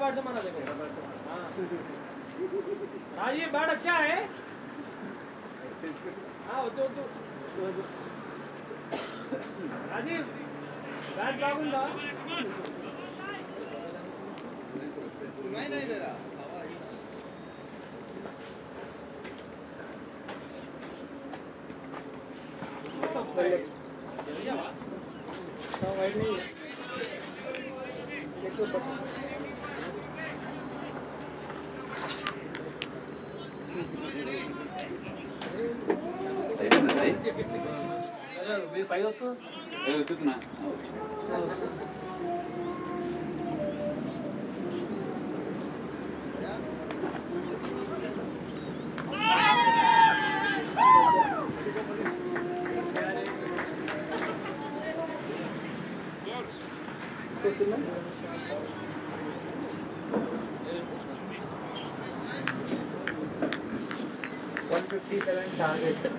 Speaker 7: कोणता बॅटचा म्हणा देखो। राज़ी बॅट अच्छा है। हाँ राजीव बॅट लागून जा
Speaker 4: हाँ,
Speaker 1: Ừ, tức mà.
Speaker 4: One fifty seven target.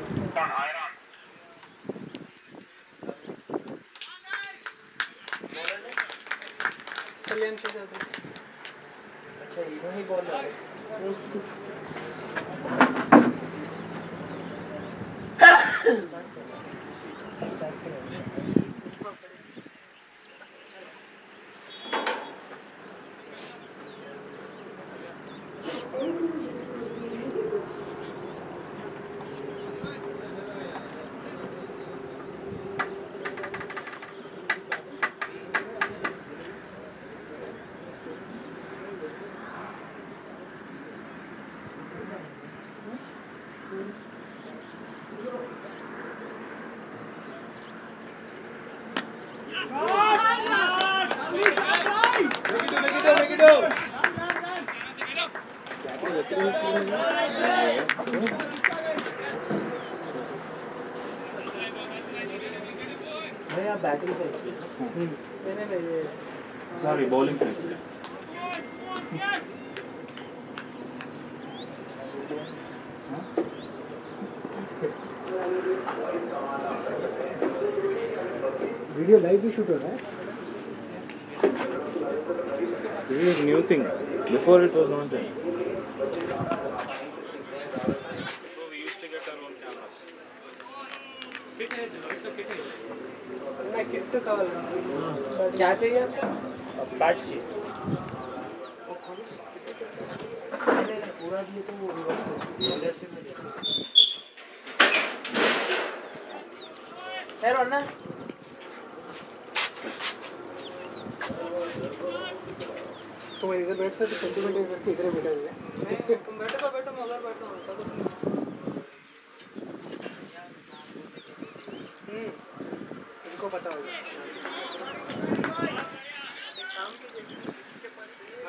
Speaker 4: Sorry bowling से
Speaker 2: वीडियो लाइव भी शूट हो रहा है?
Speaker 6: This is new thing before it was not there
Speaker 1: क्या चाहिए आपको बैट शीट पूरा दिए तो वो रिवर्स कर रिवर्सिव में है
Speaker 4: तो मैं इधर बैठता तो सेंटीमीटर करके इधर बैठा हुआ तुम बैठो तो बैठो मैं उधर बैठा हूँ ऐसा कुछ। हम्म इनको पता होगा।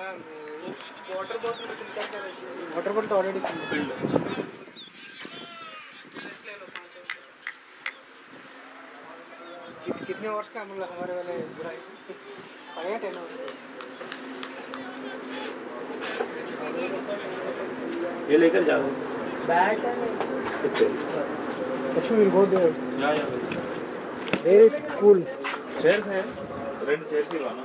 Speaker 4: Water bottle water bottle already कितने वर्ष का हम हमारे वाले बुराई? टेन वर्ष
Speaker 6: ये लेकर जाओ।
Speaker 1: बैट
Speaker 2: अच्छा will go there
Speaker 6: yeah yeah
Speaker 2: very cool
Speaker 6: chairs हैं।
Speaker 2: रेंट चेयर्स ही लाना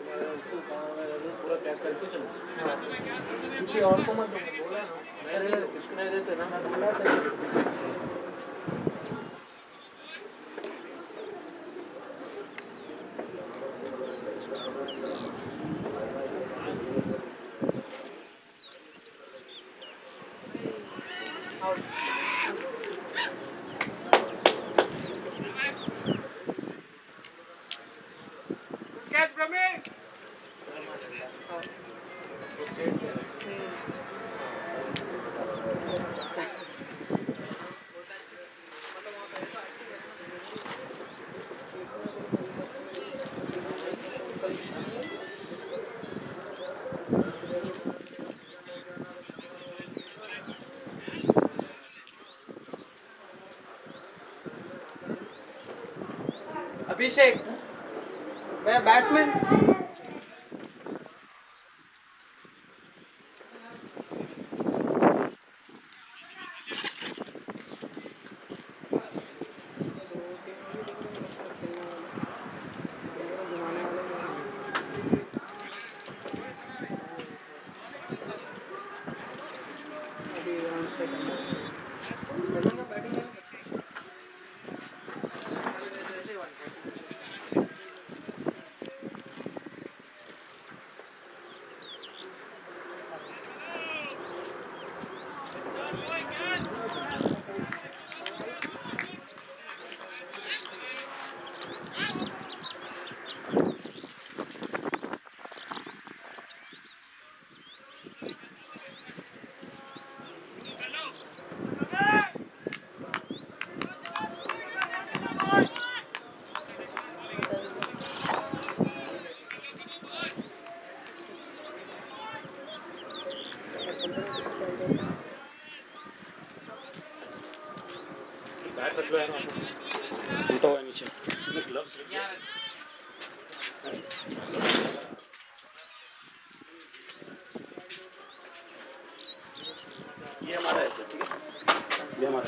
Speaker 2: पूरा पैक करके चलो।
Speaker 4: किसी और को मत बोला। मैंने
Speaker 2: इसको नहीं देते ना,
Speaker 4: मैं बोला था। अभिषेक। मैं बैट्समैन।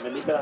Speaker 4: మెల్లిగా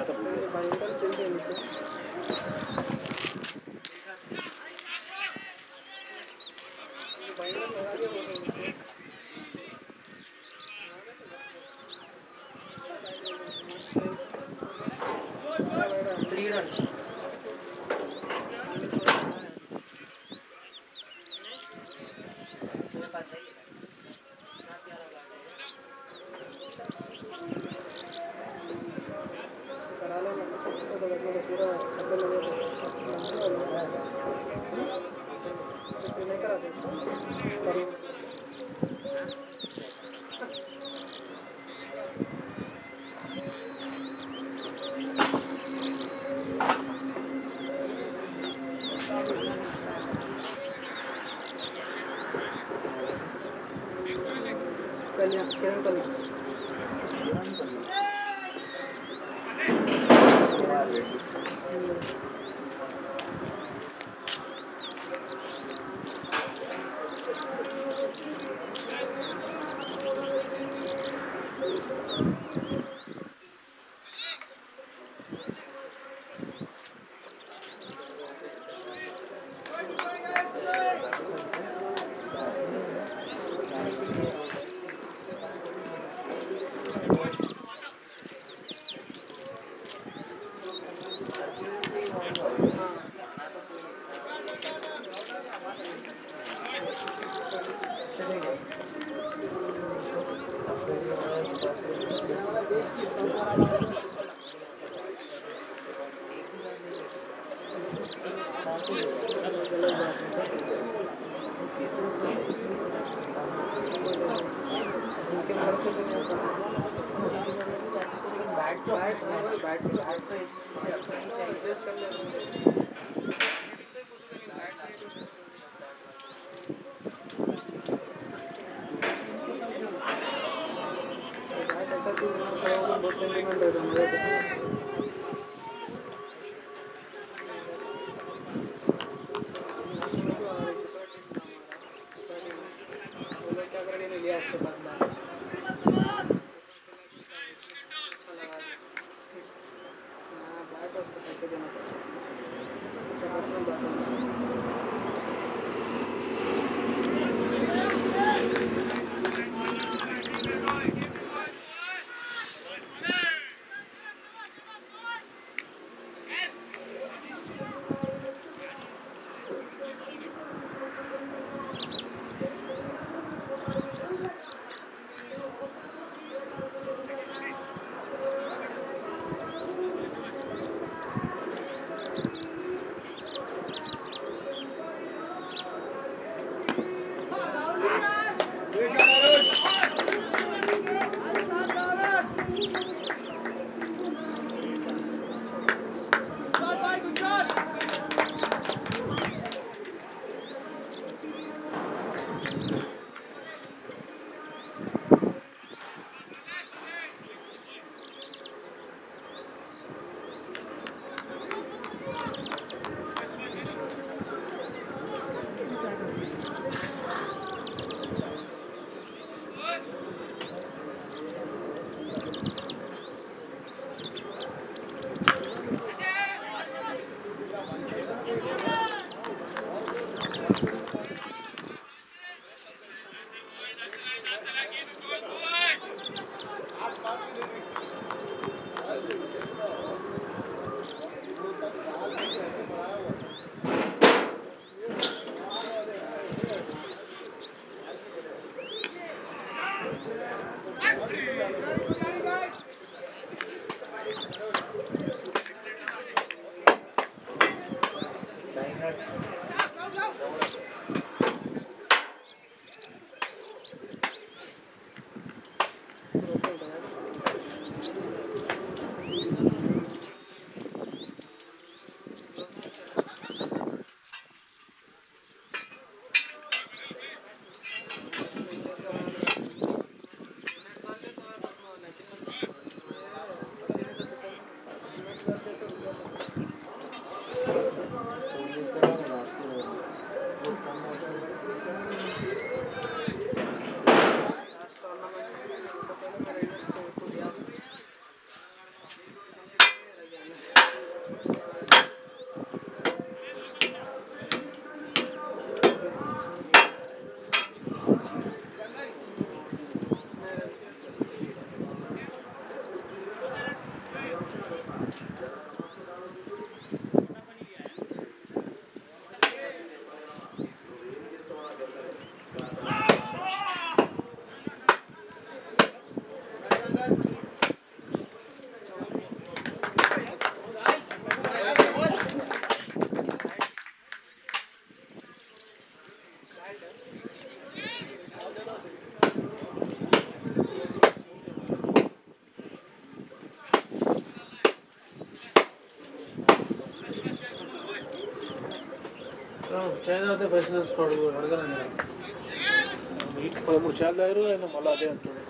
Speaker 4: ಚೈನಾದ ಬಿಸ್ನೆಸ್ ಕೊಡ್ಬೋದು ಹುಡುಗನ ಇಟ್ಕೊಂಡು ಚೈಲ್ದಾಗಿರೋ ಏನೋ ಮಲ್ಲ ಅದೇ ಅಂತೇಳಿ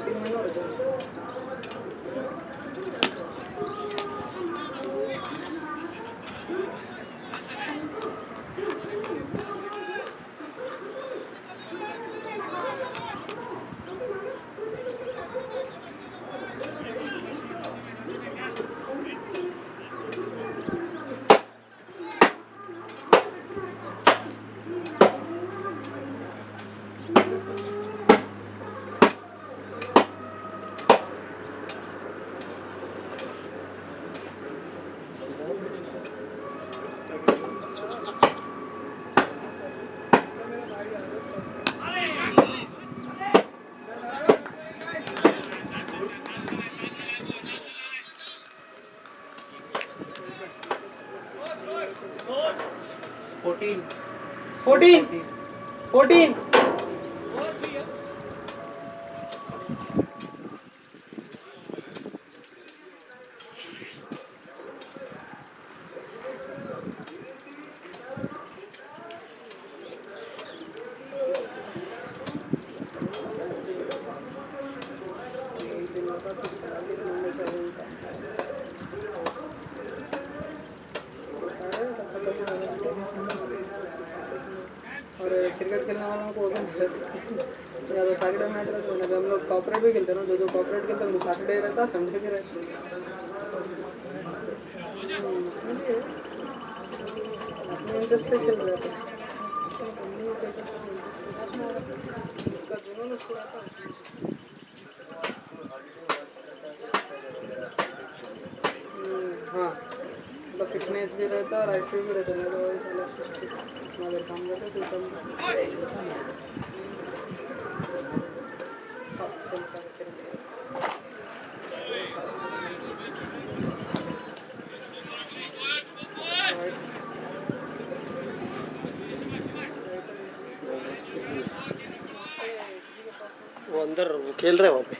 Speaker 4: 그러면은
Speaker 1: फोर्टीन
Speaker 4: फोर्टीन पता समझे भी रहते इसका जुनून उसको रहता हाँ फिटनेस भी रहता और एक्टिव भी रहता है काम करते
Speaker 2: que el revólver.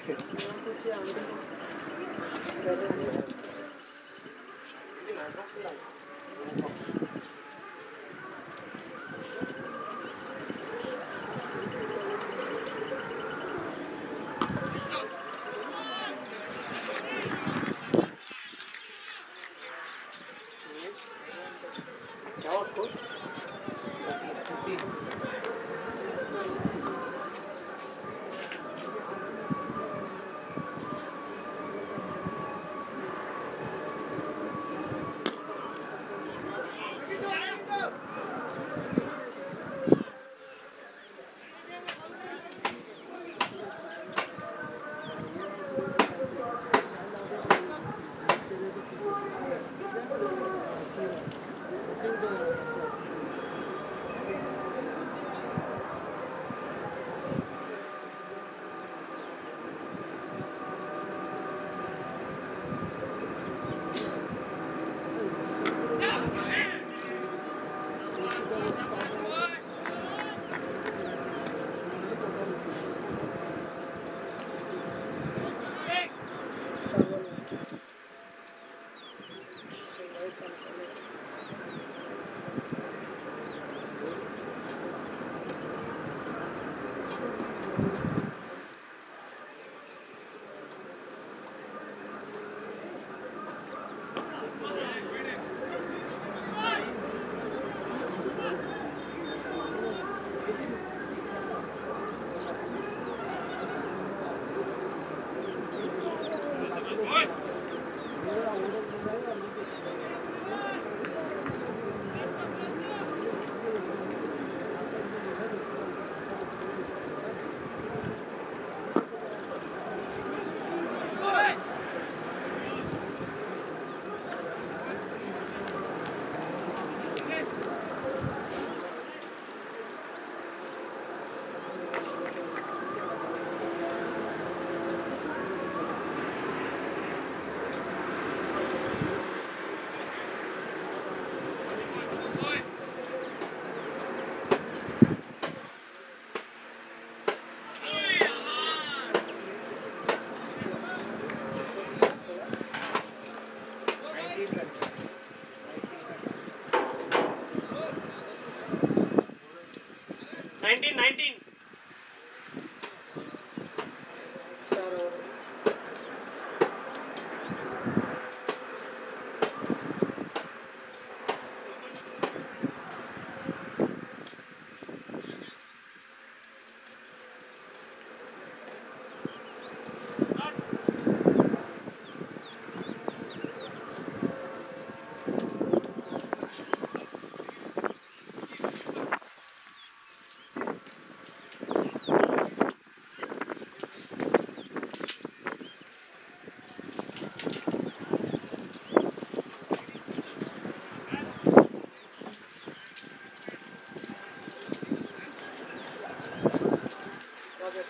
Speaker 7: আমাদের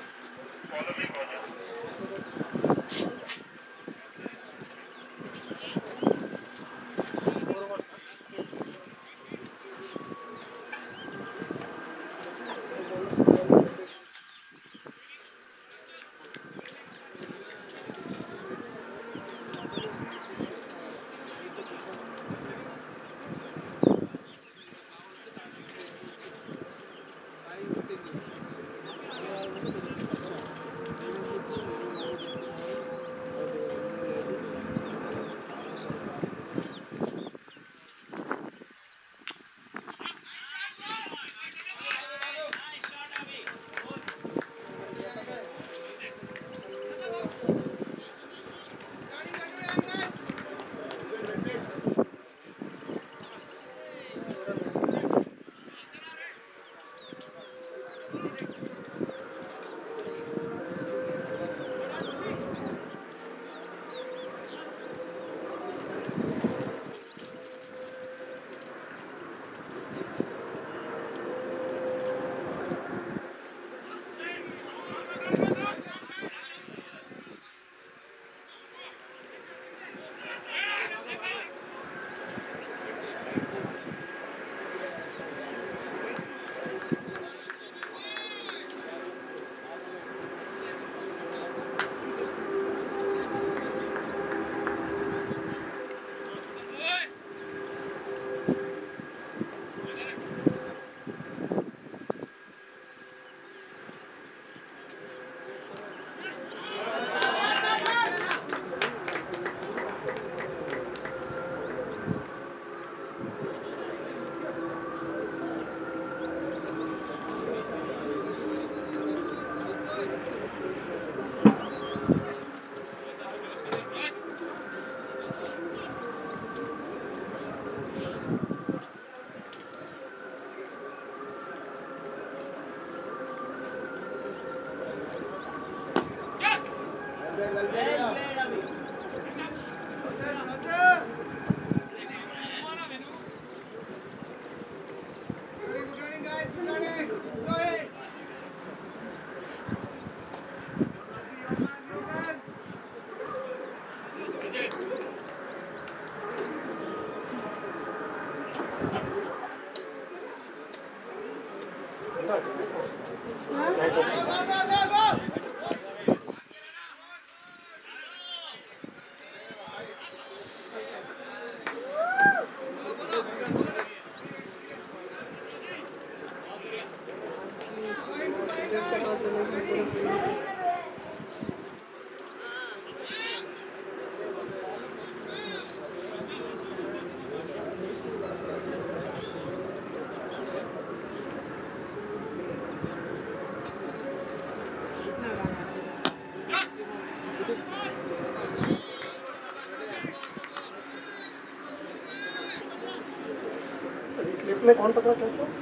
Speaker 7: में कौन पकड़ा था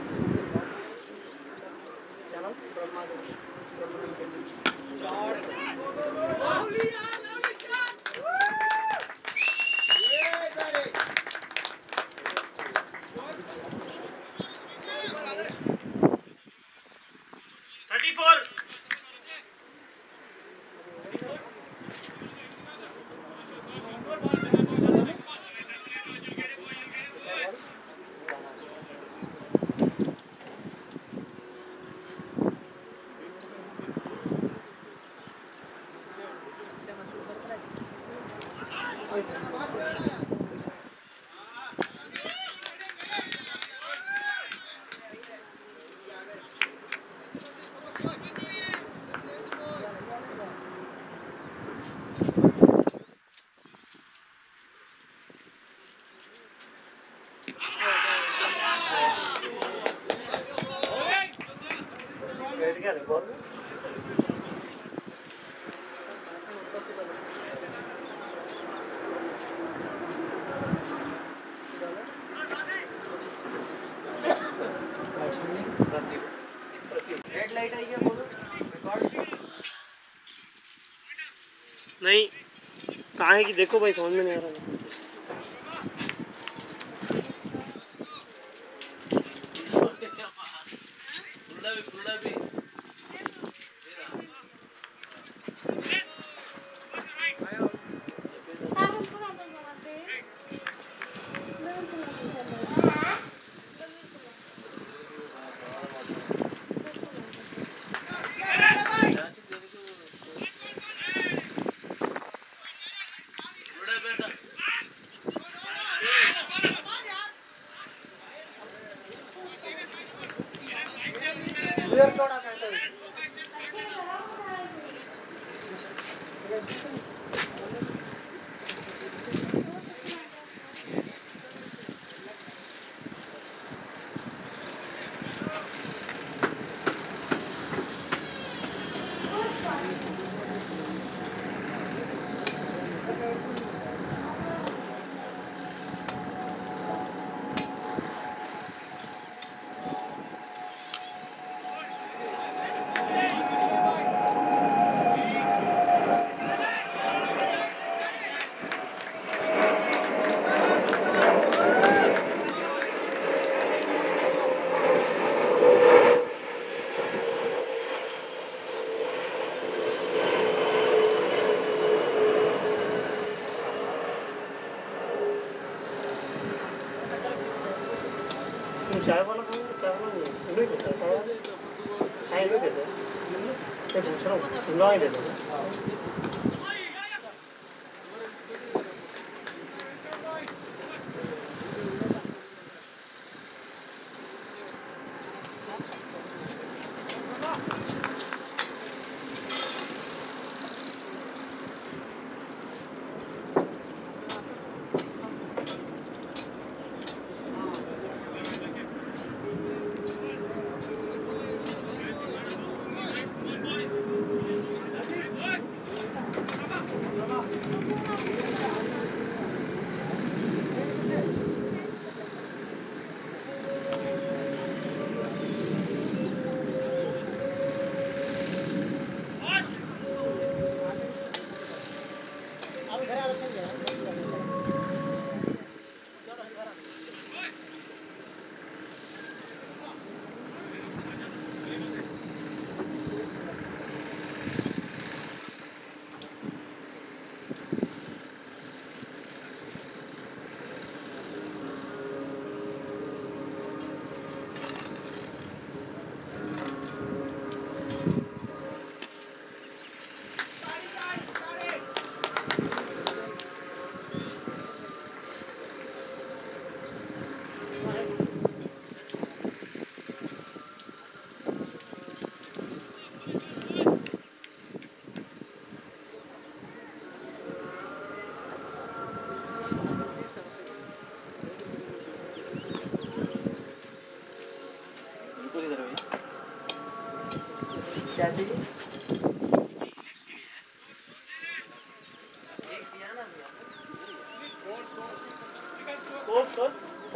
Speaker 7: कहाँ है कि देखो भाई समझ में नहीं आ रहा
Speaker 1: nine
Speaker 7: in.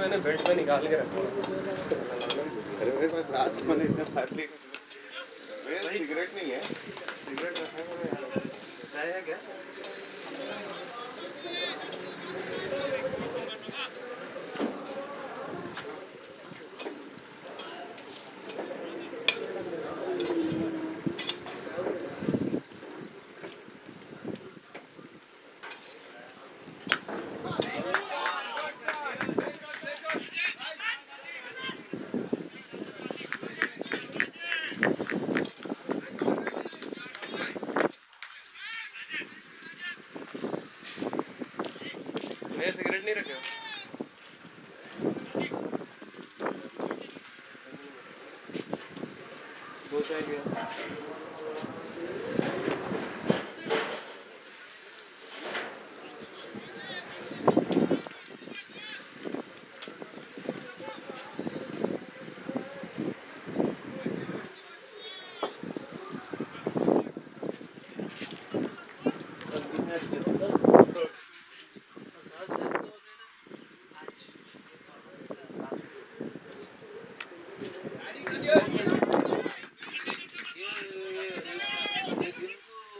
Speaker 7: मैंने बेल्ट में निकाल के रखा
Speaker 3: अरे मेरे पास रात मैंने इतना सिगरेट नहीं है सिगरेट रखा है मैंने यहाँ।
Speaker 1: चाय है क्या
Speaker 7: मेरे सिगरेट नहीं रखे हो?
Speaker 1: दो चाय दिया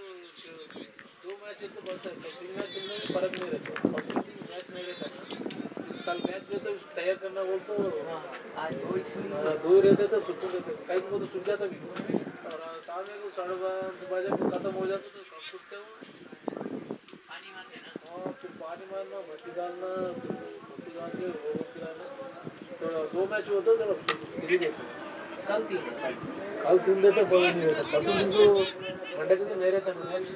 Speaker 9: दो मैच तो बस है तीन मैच में फ़र्क नहीं रहता फ़र्स्ट मैच नहीं रहता ना कल मैच में तो तैयार करना बोल तो
Speaker 1: हाँ आज दो इसलिए
Speaker 9: हाँ, दो ही रहते तो सुकून रहते कहीं को तो सूख जाता भी और शाम में साढ़े बारह बजे में खत्म हो जाता तो कब सूखते हो
Speaker 1: पानी मारते ना
Speaker 9: हाँ फिर पानी मारना मट्टी डालना फिर मट्टी डाल के रोग गिराना तो दो मैच होता तो अब गिरी देते
Speaker 1: कल तीन है
Speaker 9: कल तीन देते कोई नहीं रहता परसों दिन को मंडे के दिन नहीं रहता ना मैच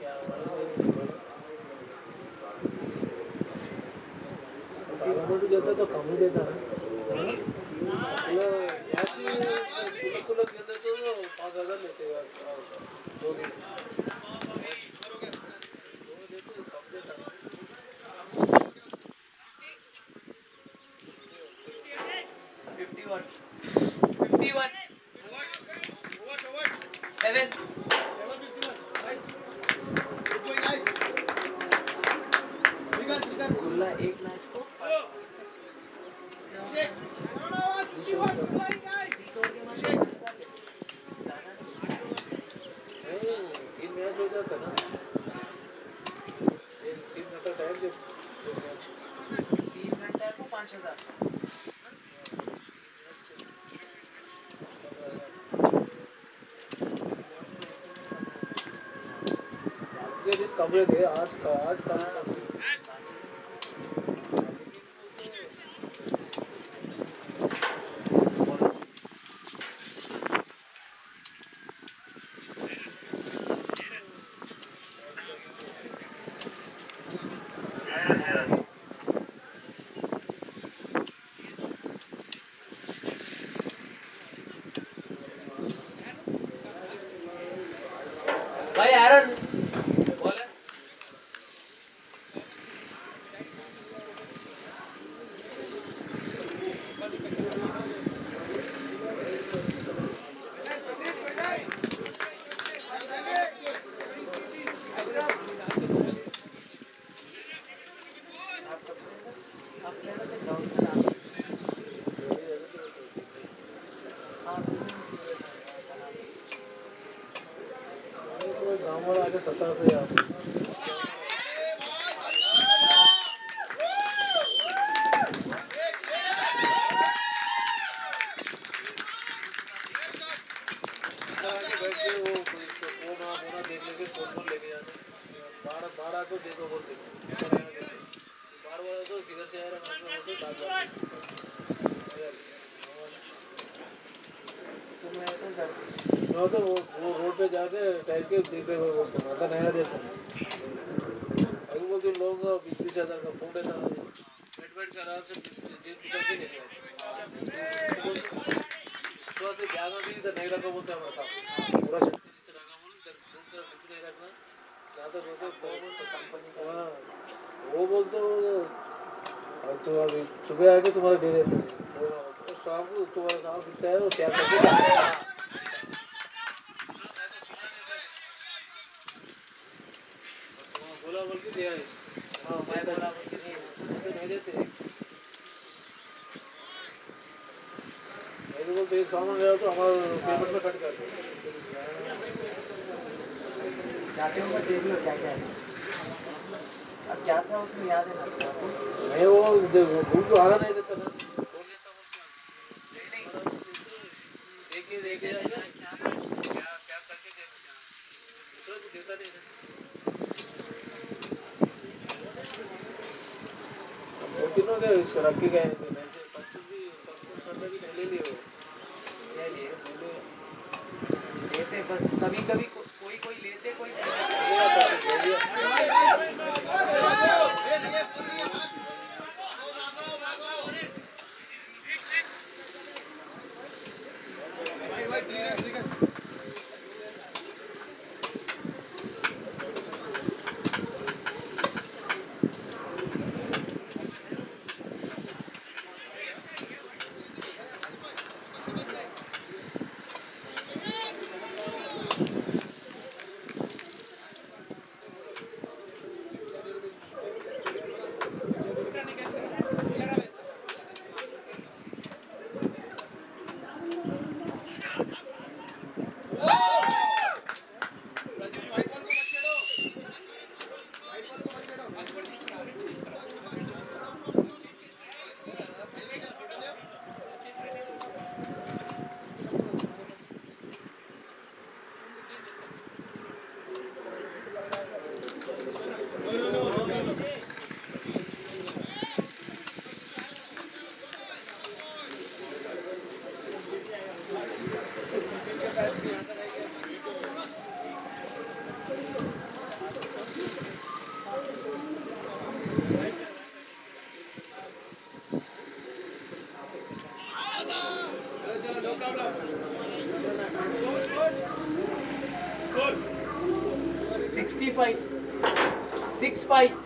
Speaker 9: क्या गवर्नमेंट देता तो कम ही देता ना मैच कुलक कुलक देते तो पाँच हज़ार लेते हैं दो दिन दो देते तो कम देता
Speaker 1: fifty one fifty one seven खुला एक मैच को बीस ओवर के मैच में ज़्यादा नहीं।
Speaker 9: नहीं तीन मैच हो जाता ना ये तीन घंटा टाइम जब दो मैच
Speaker 1: तीन घंटे को पाँच हज़ार
Speaker 9: ये दिन कमरे थे आज का आज का
Speaker 1: भाई बार को
Speaker 9: दे दो, बोल दे। बार बोला तो किधर से आ रहा है? मैं बोल दो बार बार तो वो वो रोड पे जाके टाइप के देख रहे हो बोलते मैं तो नया देता हूँ। अभी बोलते लोग बीस बीस हज़ार का फ़ोन देता है। बैठ बैठ कर आराम से जेब निकल के लेते हैं। सुबह से ग्यारह बजे तक नहीं रखा बोलते हैं हमारे साथ। लड़की के
Speaker 2: 65,
Speaker 9: 65,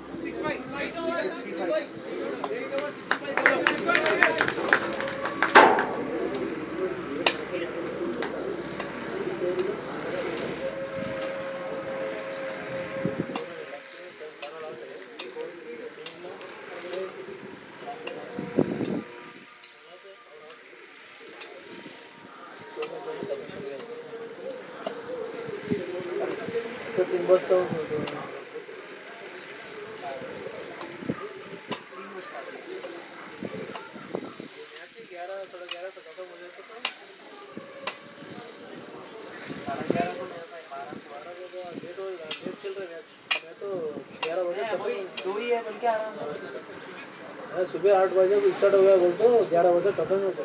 Speaker 9: रुपया आठ बजे स्टार्ट हो गया बोल तो ग्यारह बजे खत्म
Speaker 2: होता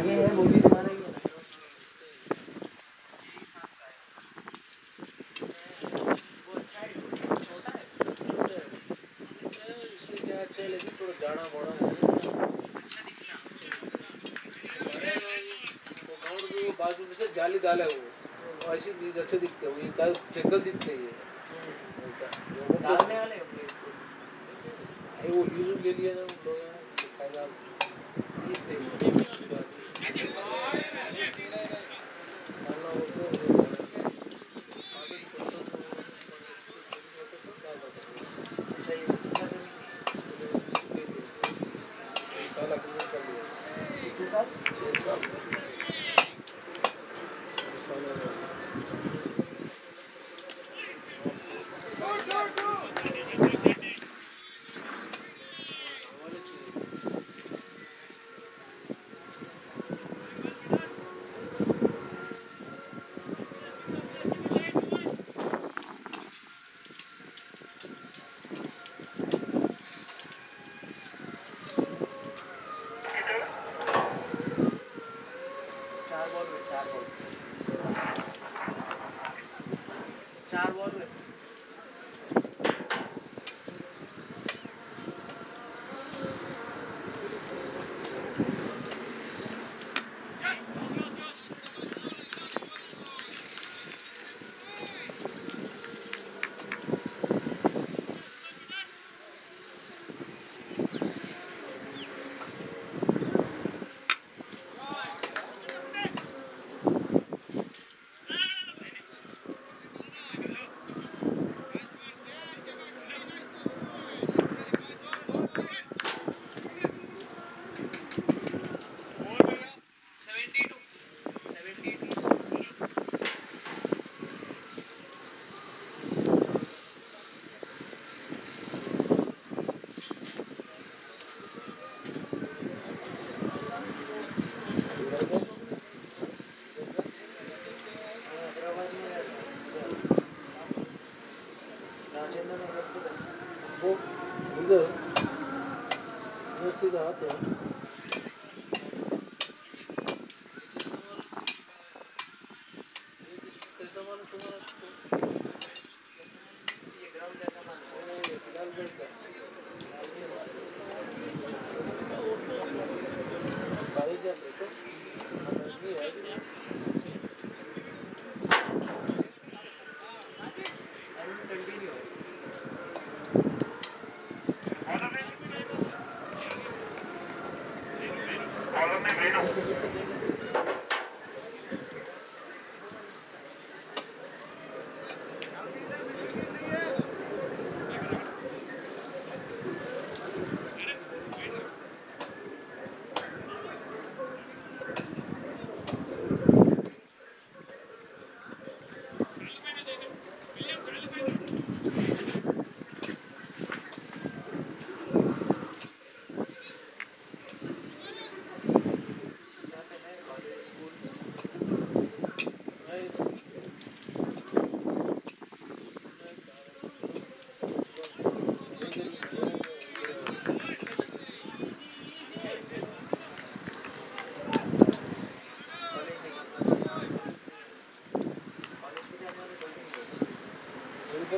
Speaker 2: आगे है वो भी तुम्हारा ही
Speaker 9: जाली डाला है वो ऐसी चीज़ अच्छे दिखते हैं ये का दिखते हैं
Speaker 2: डालने वाले
Speaker 9: वो यूज़ ले लिया ना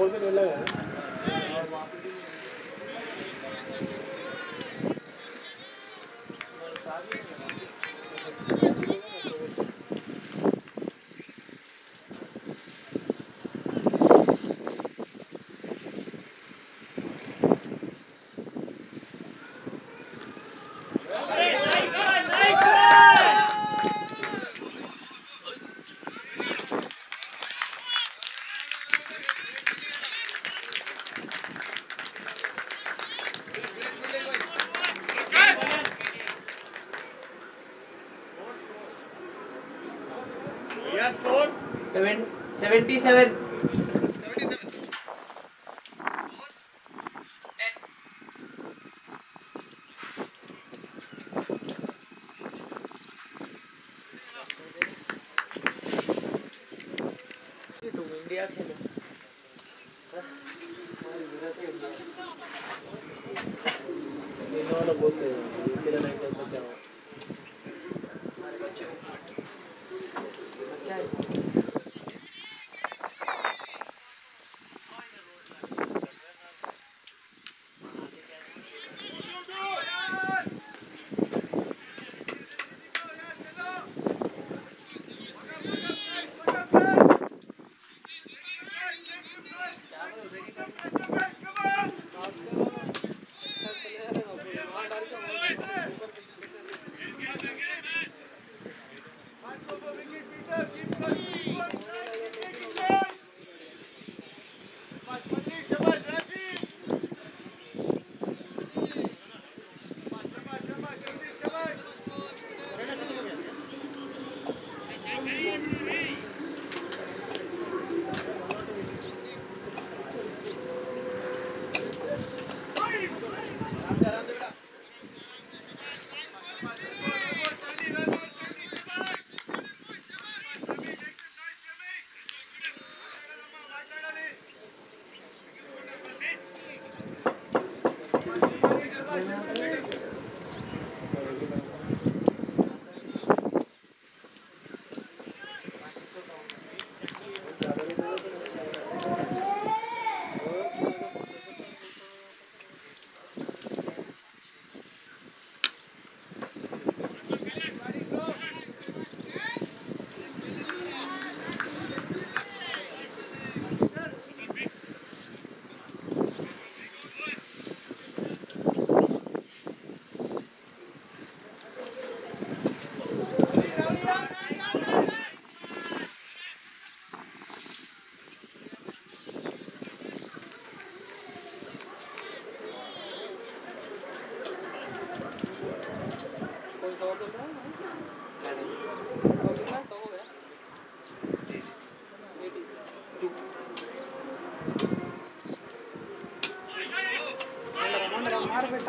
Speaker 9: volver el
Speaker 2: agua. 77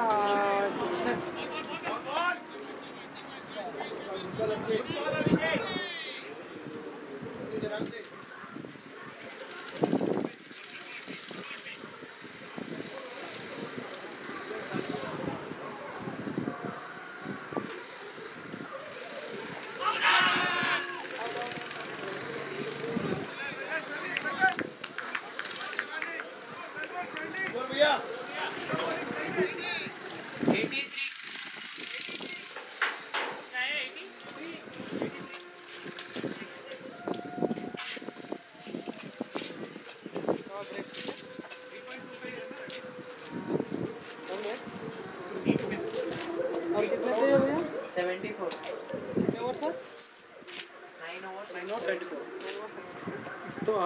Speaker 9: 好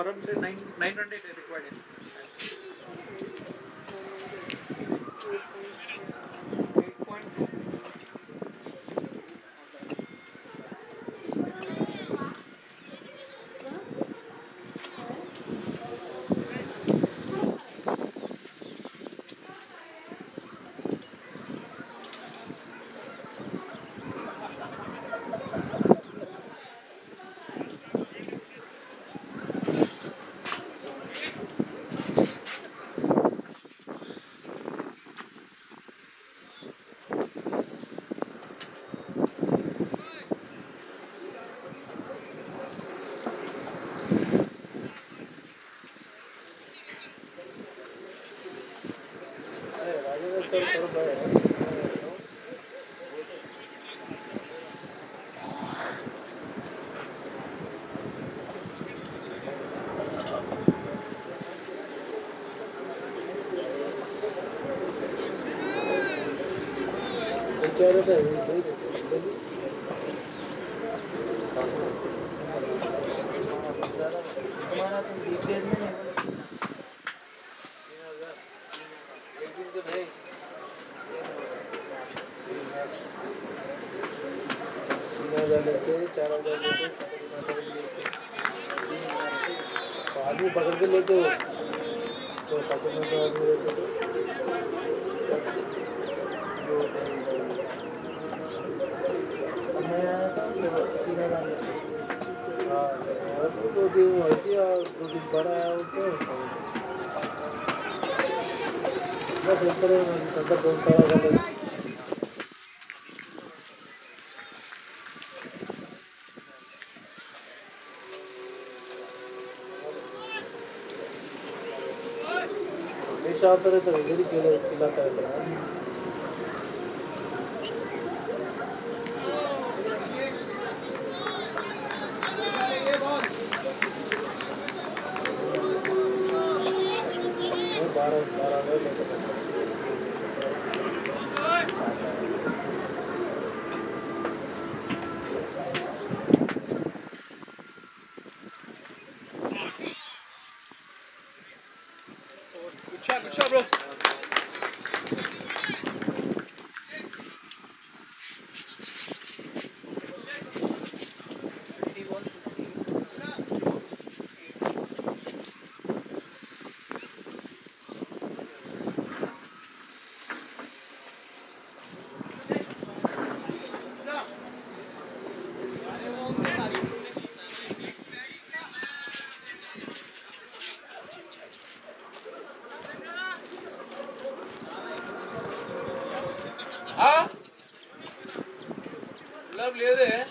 Speaker 9: फॉरन से nine nine hundred Get it, baby. आदमी पकड़ के लेते हो तो पकड़ने तो आदमी लेते
Speaker 10: हो
Speaker 9: मैं दो दिन बड़ा आया उसको बस एक तरह खुला कर
Speaker 2: లేదే.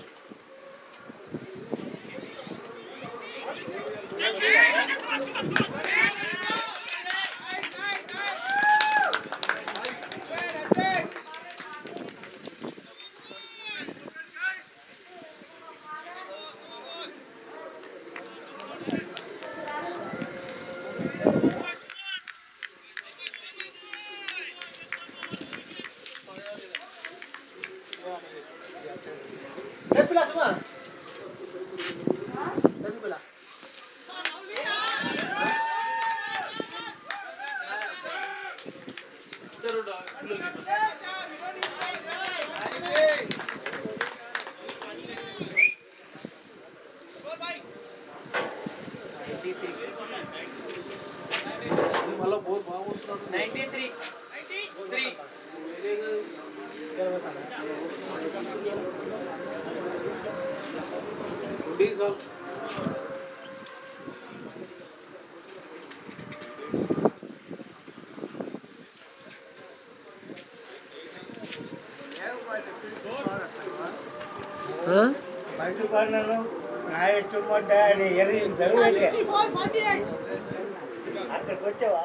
Speaker 2: పనులను నా ఇష్టం పడ్డా అని ఎరి జరుగుతే అక్కడికి వచ్చావా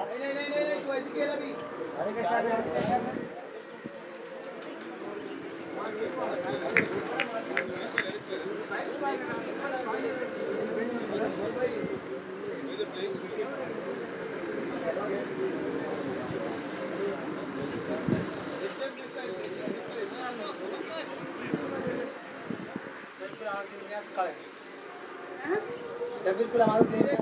Speaker 2: Debil kulamadı
Speaker 11: değil?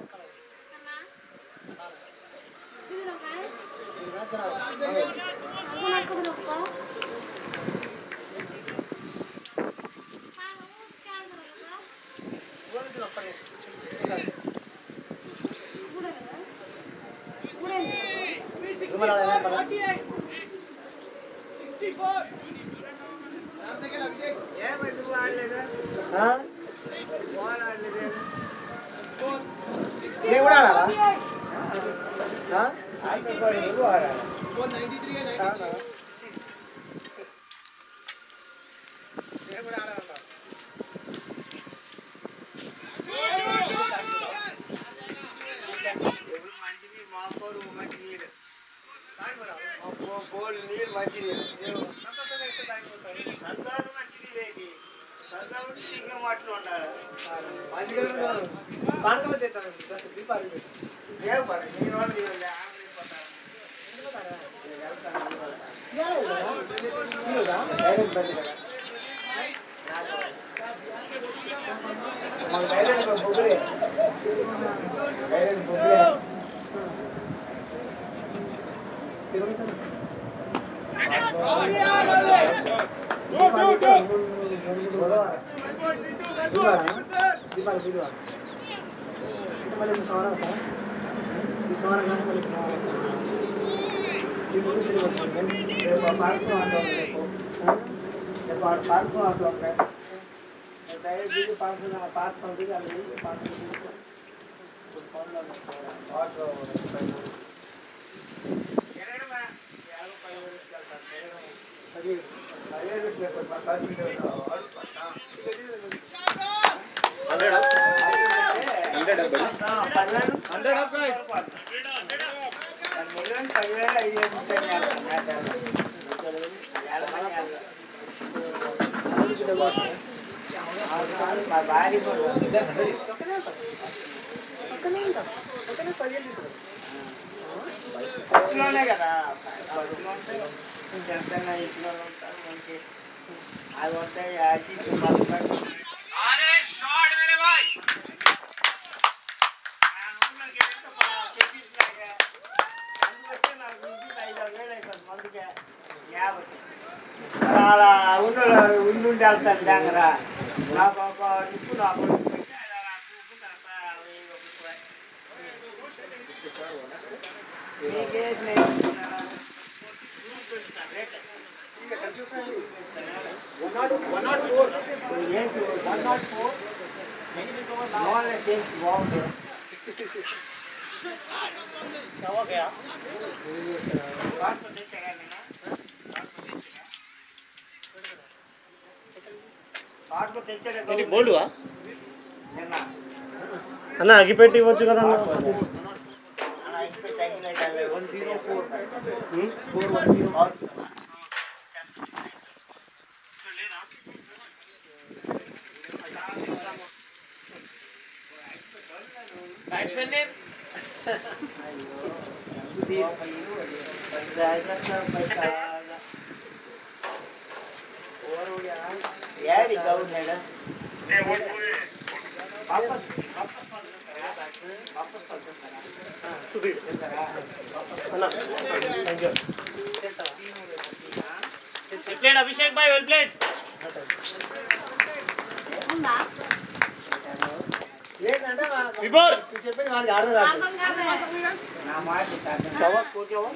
Speaker 11: dangra la
Speaker 2: ba ba ni
Speaker 11: ku na
Speaker 2: ba क्या हो
Speaker 11: गया
Speaker 1: అన్న అగిపెట్టి ఇవ్వచ్చు కదా బ్యాట్స్మెన్ నేమ్ సుధీర్ ಯಾರಿ ಗೌನ್ ಹೇಳ
Speaker 8: ವಾಪಸ್
Speaker 2: ವಾಪಸ್
Speaker 1: Sudhir
Speaker 2: plate Abhishek boy well
Speaker 8: plate Vibhor
Speaker 11: నా మాట చవా
Speaker 1: స్కోర్ కేవలం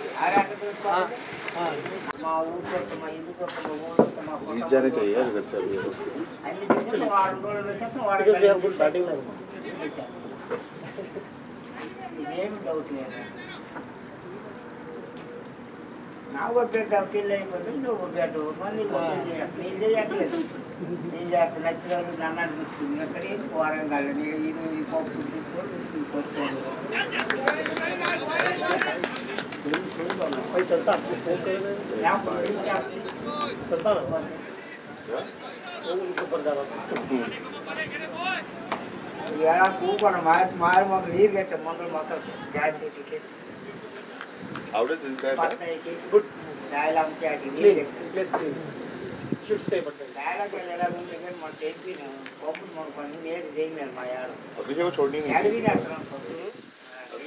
Speaker 3: जीत जाने चाहिए यार इधर से अभी
Speaker 11: ನಾವು ಒಬ್ಬಟ್ಟು ಅವಕ್ಕಿಲ್ಲ ಇಬ್ಬರು ನೀವು ಒಬ್ಬಟ್ಟು ಮನೆ ಇಲ್ಲೇ ಯಾಕೆ ಈಗ ನಚ್ಚಿದವರು ನಾನು ಅನ್ಬಿಡ್ತೀನಿ ಕಡೆ ವಾರಂಗಾಲ ನೀವು ಇದು ಹೋಗ್ಬಿಟ್ಟು ಕೊಡ್ಕೊಂಡು
Speaker 1: भाई चलता आपको फ़ोन करेंगे आप चलता ना ऊपर जाना यार
Speaker 11: तू पण मार मार मग ली गेट मंगल माता जाय ते ticket
Speaker 3: how did this guy
Speaker 11: good dial आमची आधी
Speaker 1: clean place clean should stay but
Speaker 11: dialogue ಎಲ್ಲ ಮುಂದೆ ಏನು ಮಾಡ್ತೀವಿ ನಾವು ಓಪನ್ ಮಾಡ್ಕೊಂಡು ನೇರ ಜೈ ಮೇಲೆ ಮಾ ಯಾರು ಅಭಿಷೇಕ ಚೋಡ್ನಿ ಯಾರು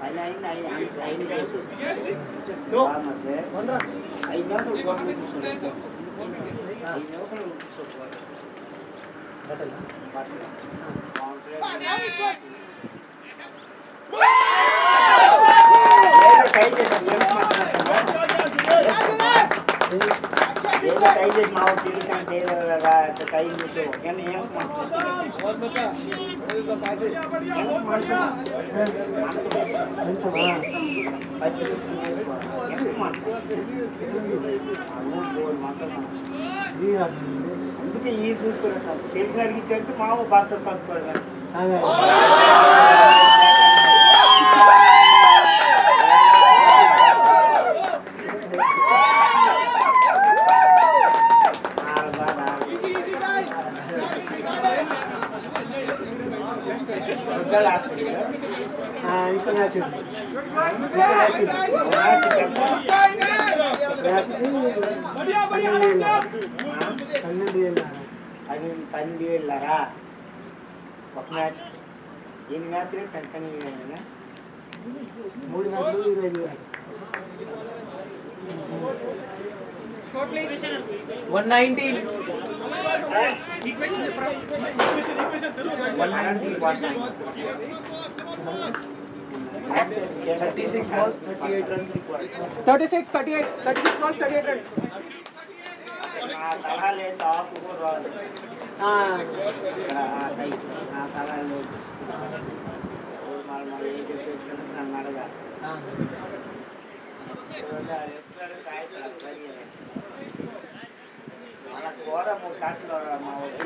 Speaker 11: పని అయింది, అయి- అయి- అయింది చేసు. బాగుంది. ఐదు నిమిషాలు గోడ మీద కూర్చోండి. ఐదు నిమిషాలు కూర్చోవాలి. బట్టలు. బాగుంటుంది. ఏదో ట్రై చేశాను, ఏం మాట్లాడుతున్నా? ఏదో ట్రై చేసి మా ఊరు తిరుగుతుంటే ఏదో రా- ట్రై చేసి కానీ ఏం మాట్లాడుతున్నా? ఏం మాట్లాడుతున్నా? పచ్చి పులుసు వేసుకోవాలి. ఏం మాట్లాడుతున్నా? అమ్మో, బోల్ మాట్లాడుతున్నా. అందుకే ఈ చూసుకున్నాను తెలిసిన అడిగించంటే మా ఊరు భర్త చదువుకోవాలి
Speaker 2: మ్యాచ్ పన్నెండు వేలు
Speaker 11: పన్నెండు పన్నెండు వేలరా ఒక మ్యాచ్ ఎన్ని మ్యాచ్లు తన పన్నెండు వేలైనా
Speaker 2: మూడు మ్యాచ్లు ఇరవై ఐదు వేలు
Speaker 11: one nineteen equation equation equation 36 balls, 38 runs required. 36, 38, 36 balls, 38 runs. కోరము కాట్లో మా వచ్చి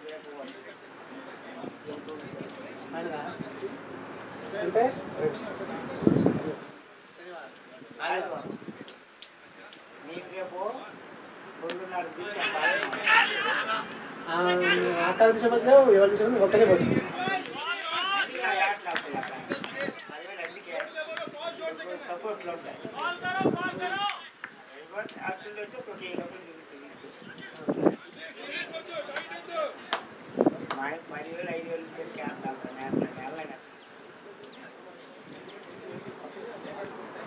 Speaker 2: లేదు కదా
Speaker 11: అవునా? అయితే నువ్వు వినాయకుడు. బుధవారం రేపు
Speaker 2: అంటే రెడ్స్
Speaker 11: ఆదివారం. నీకు రేపు రెండున్నర దినం
Speaker 2: ఆకాల దిశ బదులు ఎవరి దిశ ఒక్కనే పోతుంది
Speaker 11: సపోర్ట్లు ఉంటాయి అసలు వచ్చి ఒక కేకప్పుడు తిరుగుతుంది పదివేలు ఐదు వేలు ఇచ్చేది క్యాప్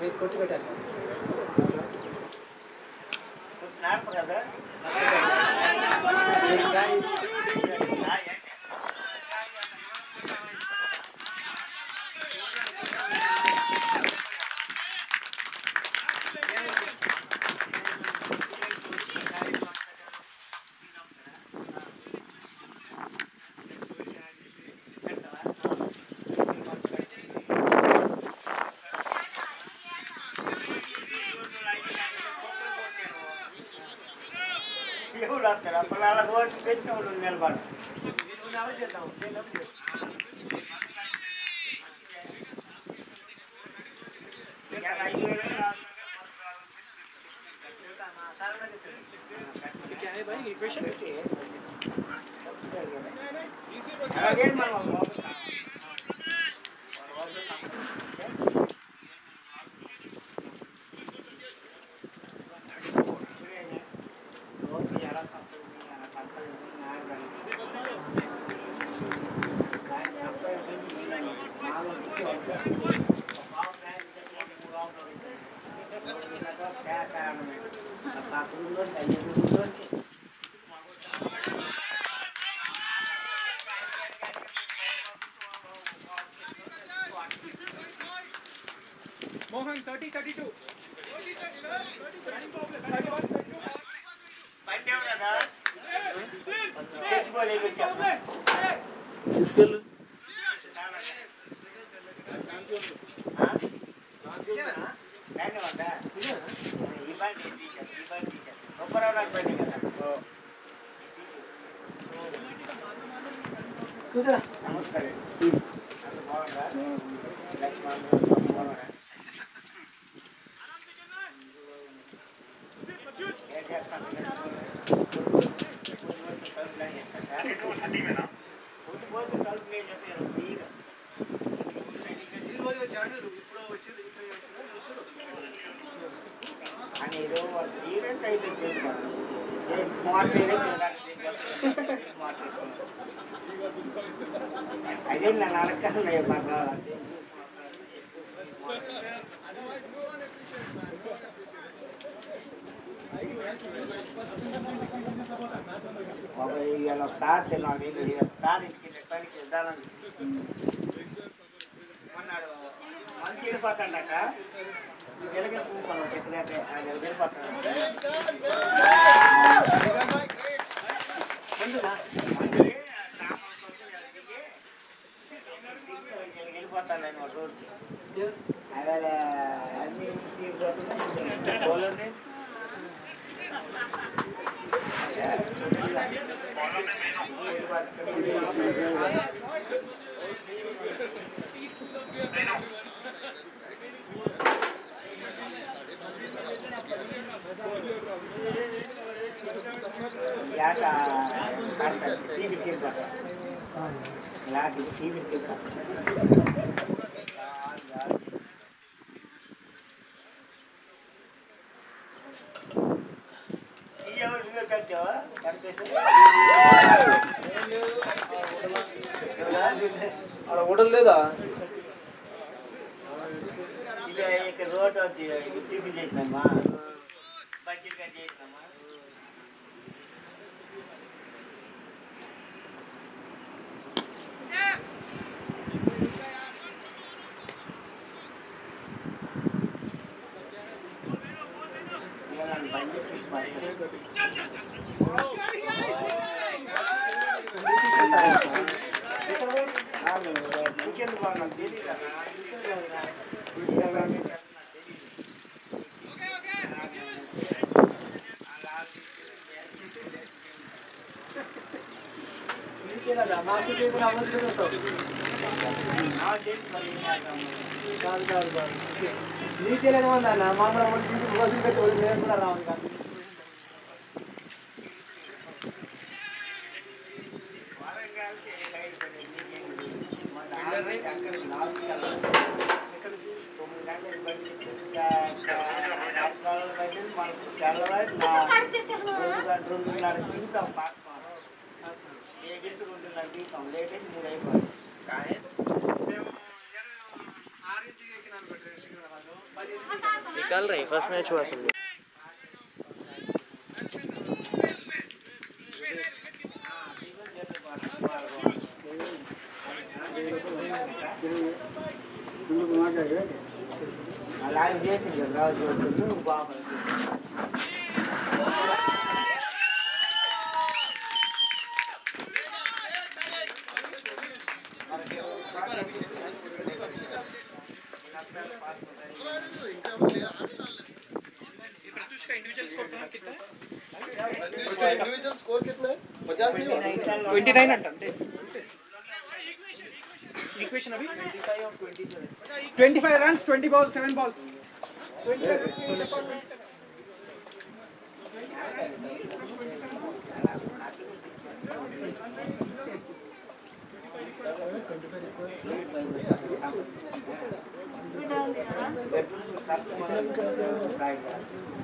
Speaker 2: రేపు కొట్టి పెట్టాలి
Speaker 11: కదా?
Speaker 7: going 30, 32.
Speaker 11: ఇలా సార్ తిన్నాను సార్ ఇంటికి నెట్టానికి వెళ్దానని అన్నాడు మళ్ళీ వెళ్ళిపోతాడట వెనక పూసాను ఎక్కడైతే ఆయన వెళ్ళిపోతాడు వెళ్ళిపోతాను నేను ఒక రోజుకి అదే అన్ని చూడండి ಯಾಕ ಮಾಡ್ತಾರೆ ಟಿ ವಿ ಕೇಳ್ತಾರೆ ಯಾಕೆ ಟಿ ವಿ ಕೇಳ್ತಾರೆ
Speaker 9: నీకే లేదు
Speaker 2: అన్న మామూలు పెట్టి
Speaker 1: వదిలేసుకున్నారు मैच हुआ
Speaker 11: समझो నైన్ అంట అంటే ఈక్వేషన్ అవి twenty
Speaker 12: five runs twenty balls
Speaker 11: seven balls Thank you.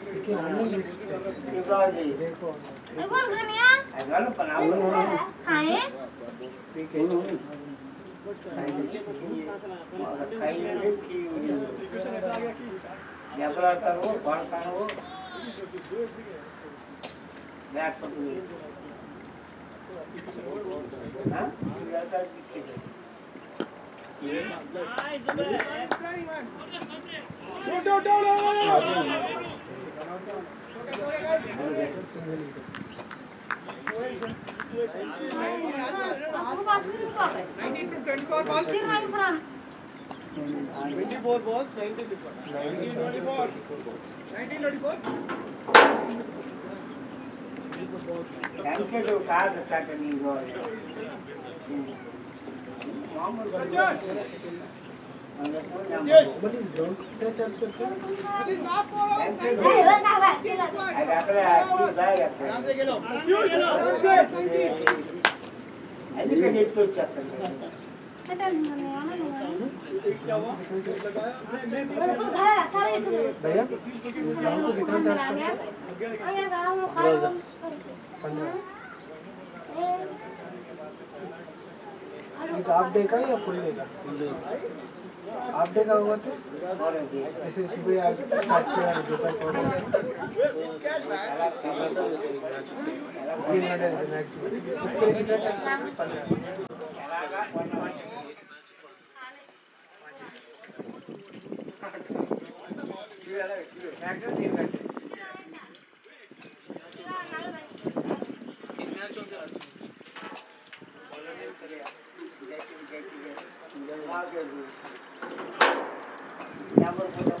Speaker 11: Go, go, go, go! 24 balls,
Speaker 1: 19 24. 1924. 1924.
Speaker 11: Thank you to
Speaker 8: Card Academy. Normal. आप देखा या फुल देखा हाफ़ डे हुआ तो? ऐसे सुबह स्टार्ट किया दोपहर को। तीन घंटे उसके कितना मैक्सिमम तीन घंटे जल्दी बात करनी है। Yağmur
Speaker 11: burada.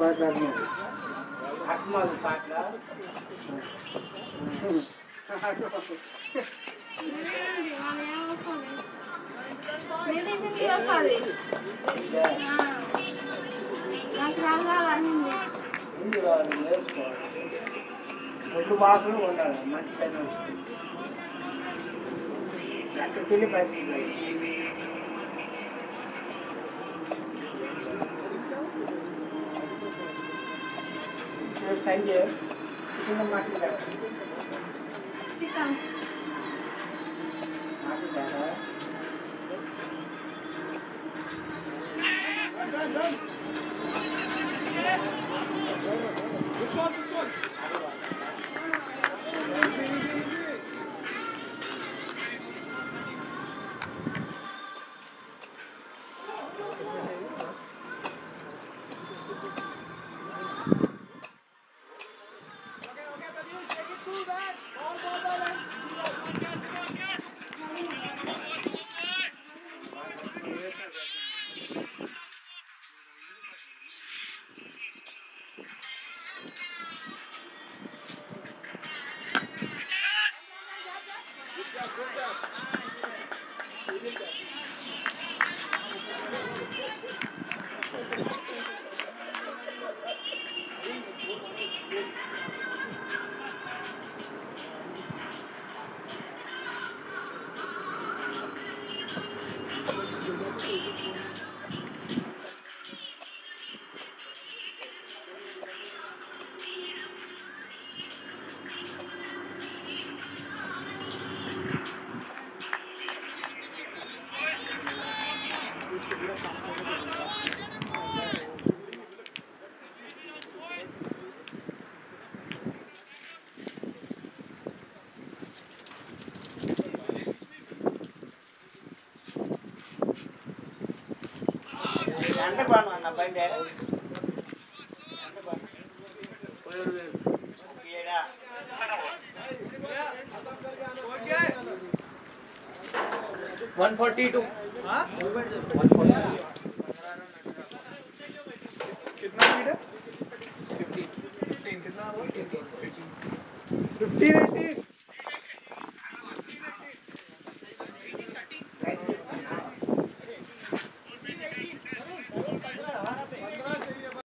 Speaker 11: హిందీ వస్తుంది నాకు రాదు కావాలి హిందీ
Speaker 12: ముందు వాళ్ళు నేర్చుకోవాలి defender in the market level. Sit down. Done,
Speaker 11: one,
Speaker 12: which
Speaker 11: one? சண்டை பண்ணுவான் அந்த பையன்
Speaker 1: one forty two
Speaker 2: one forty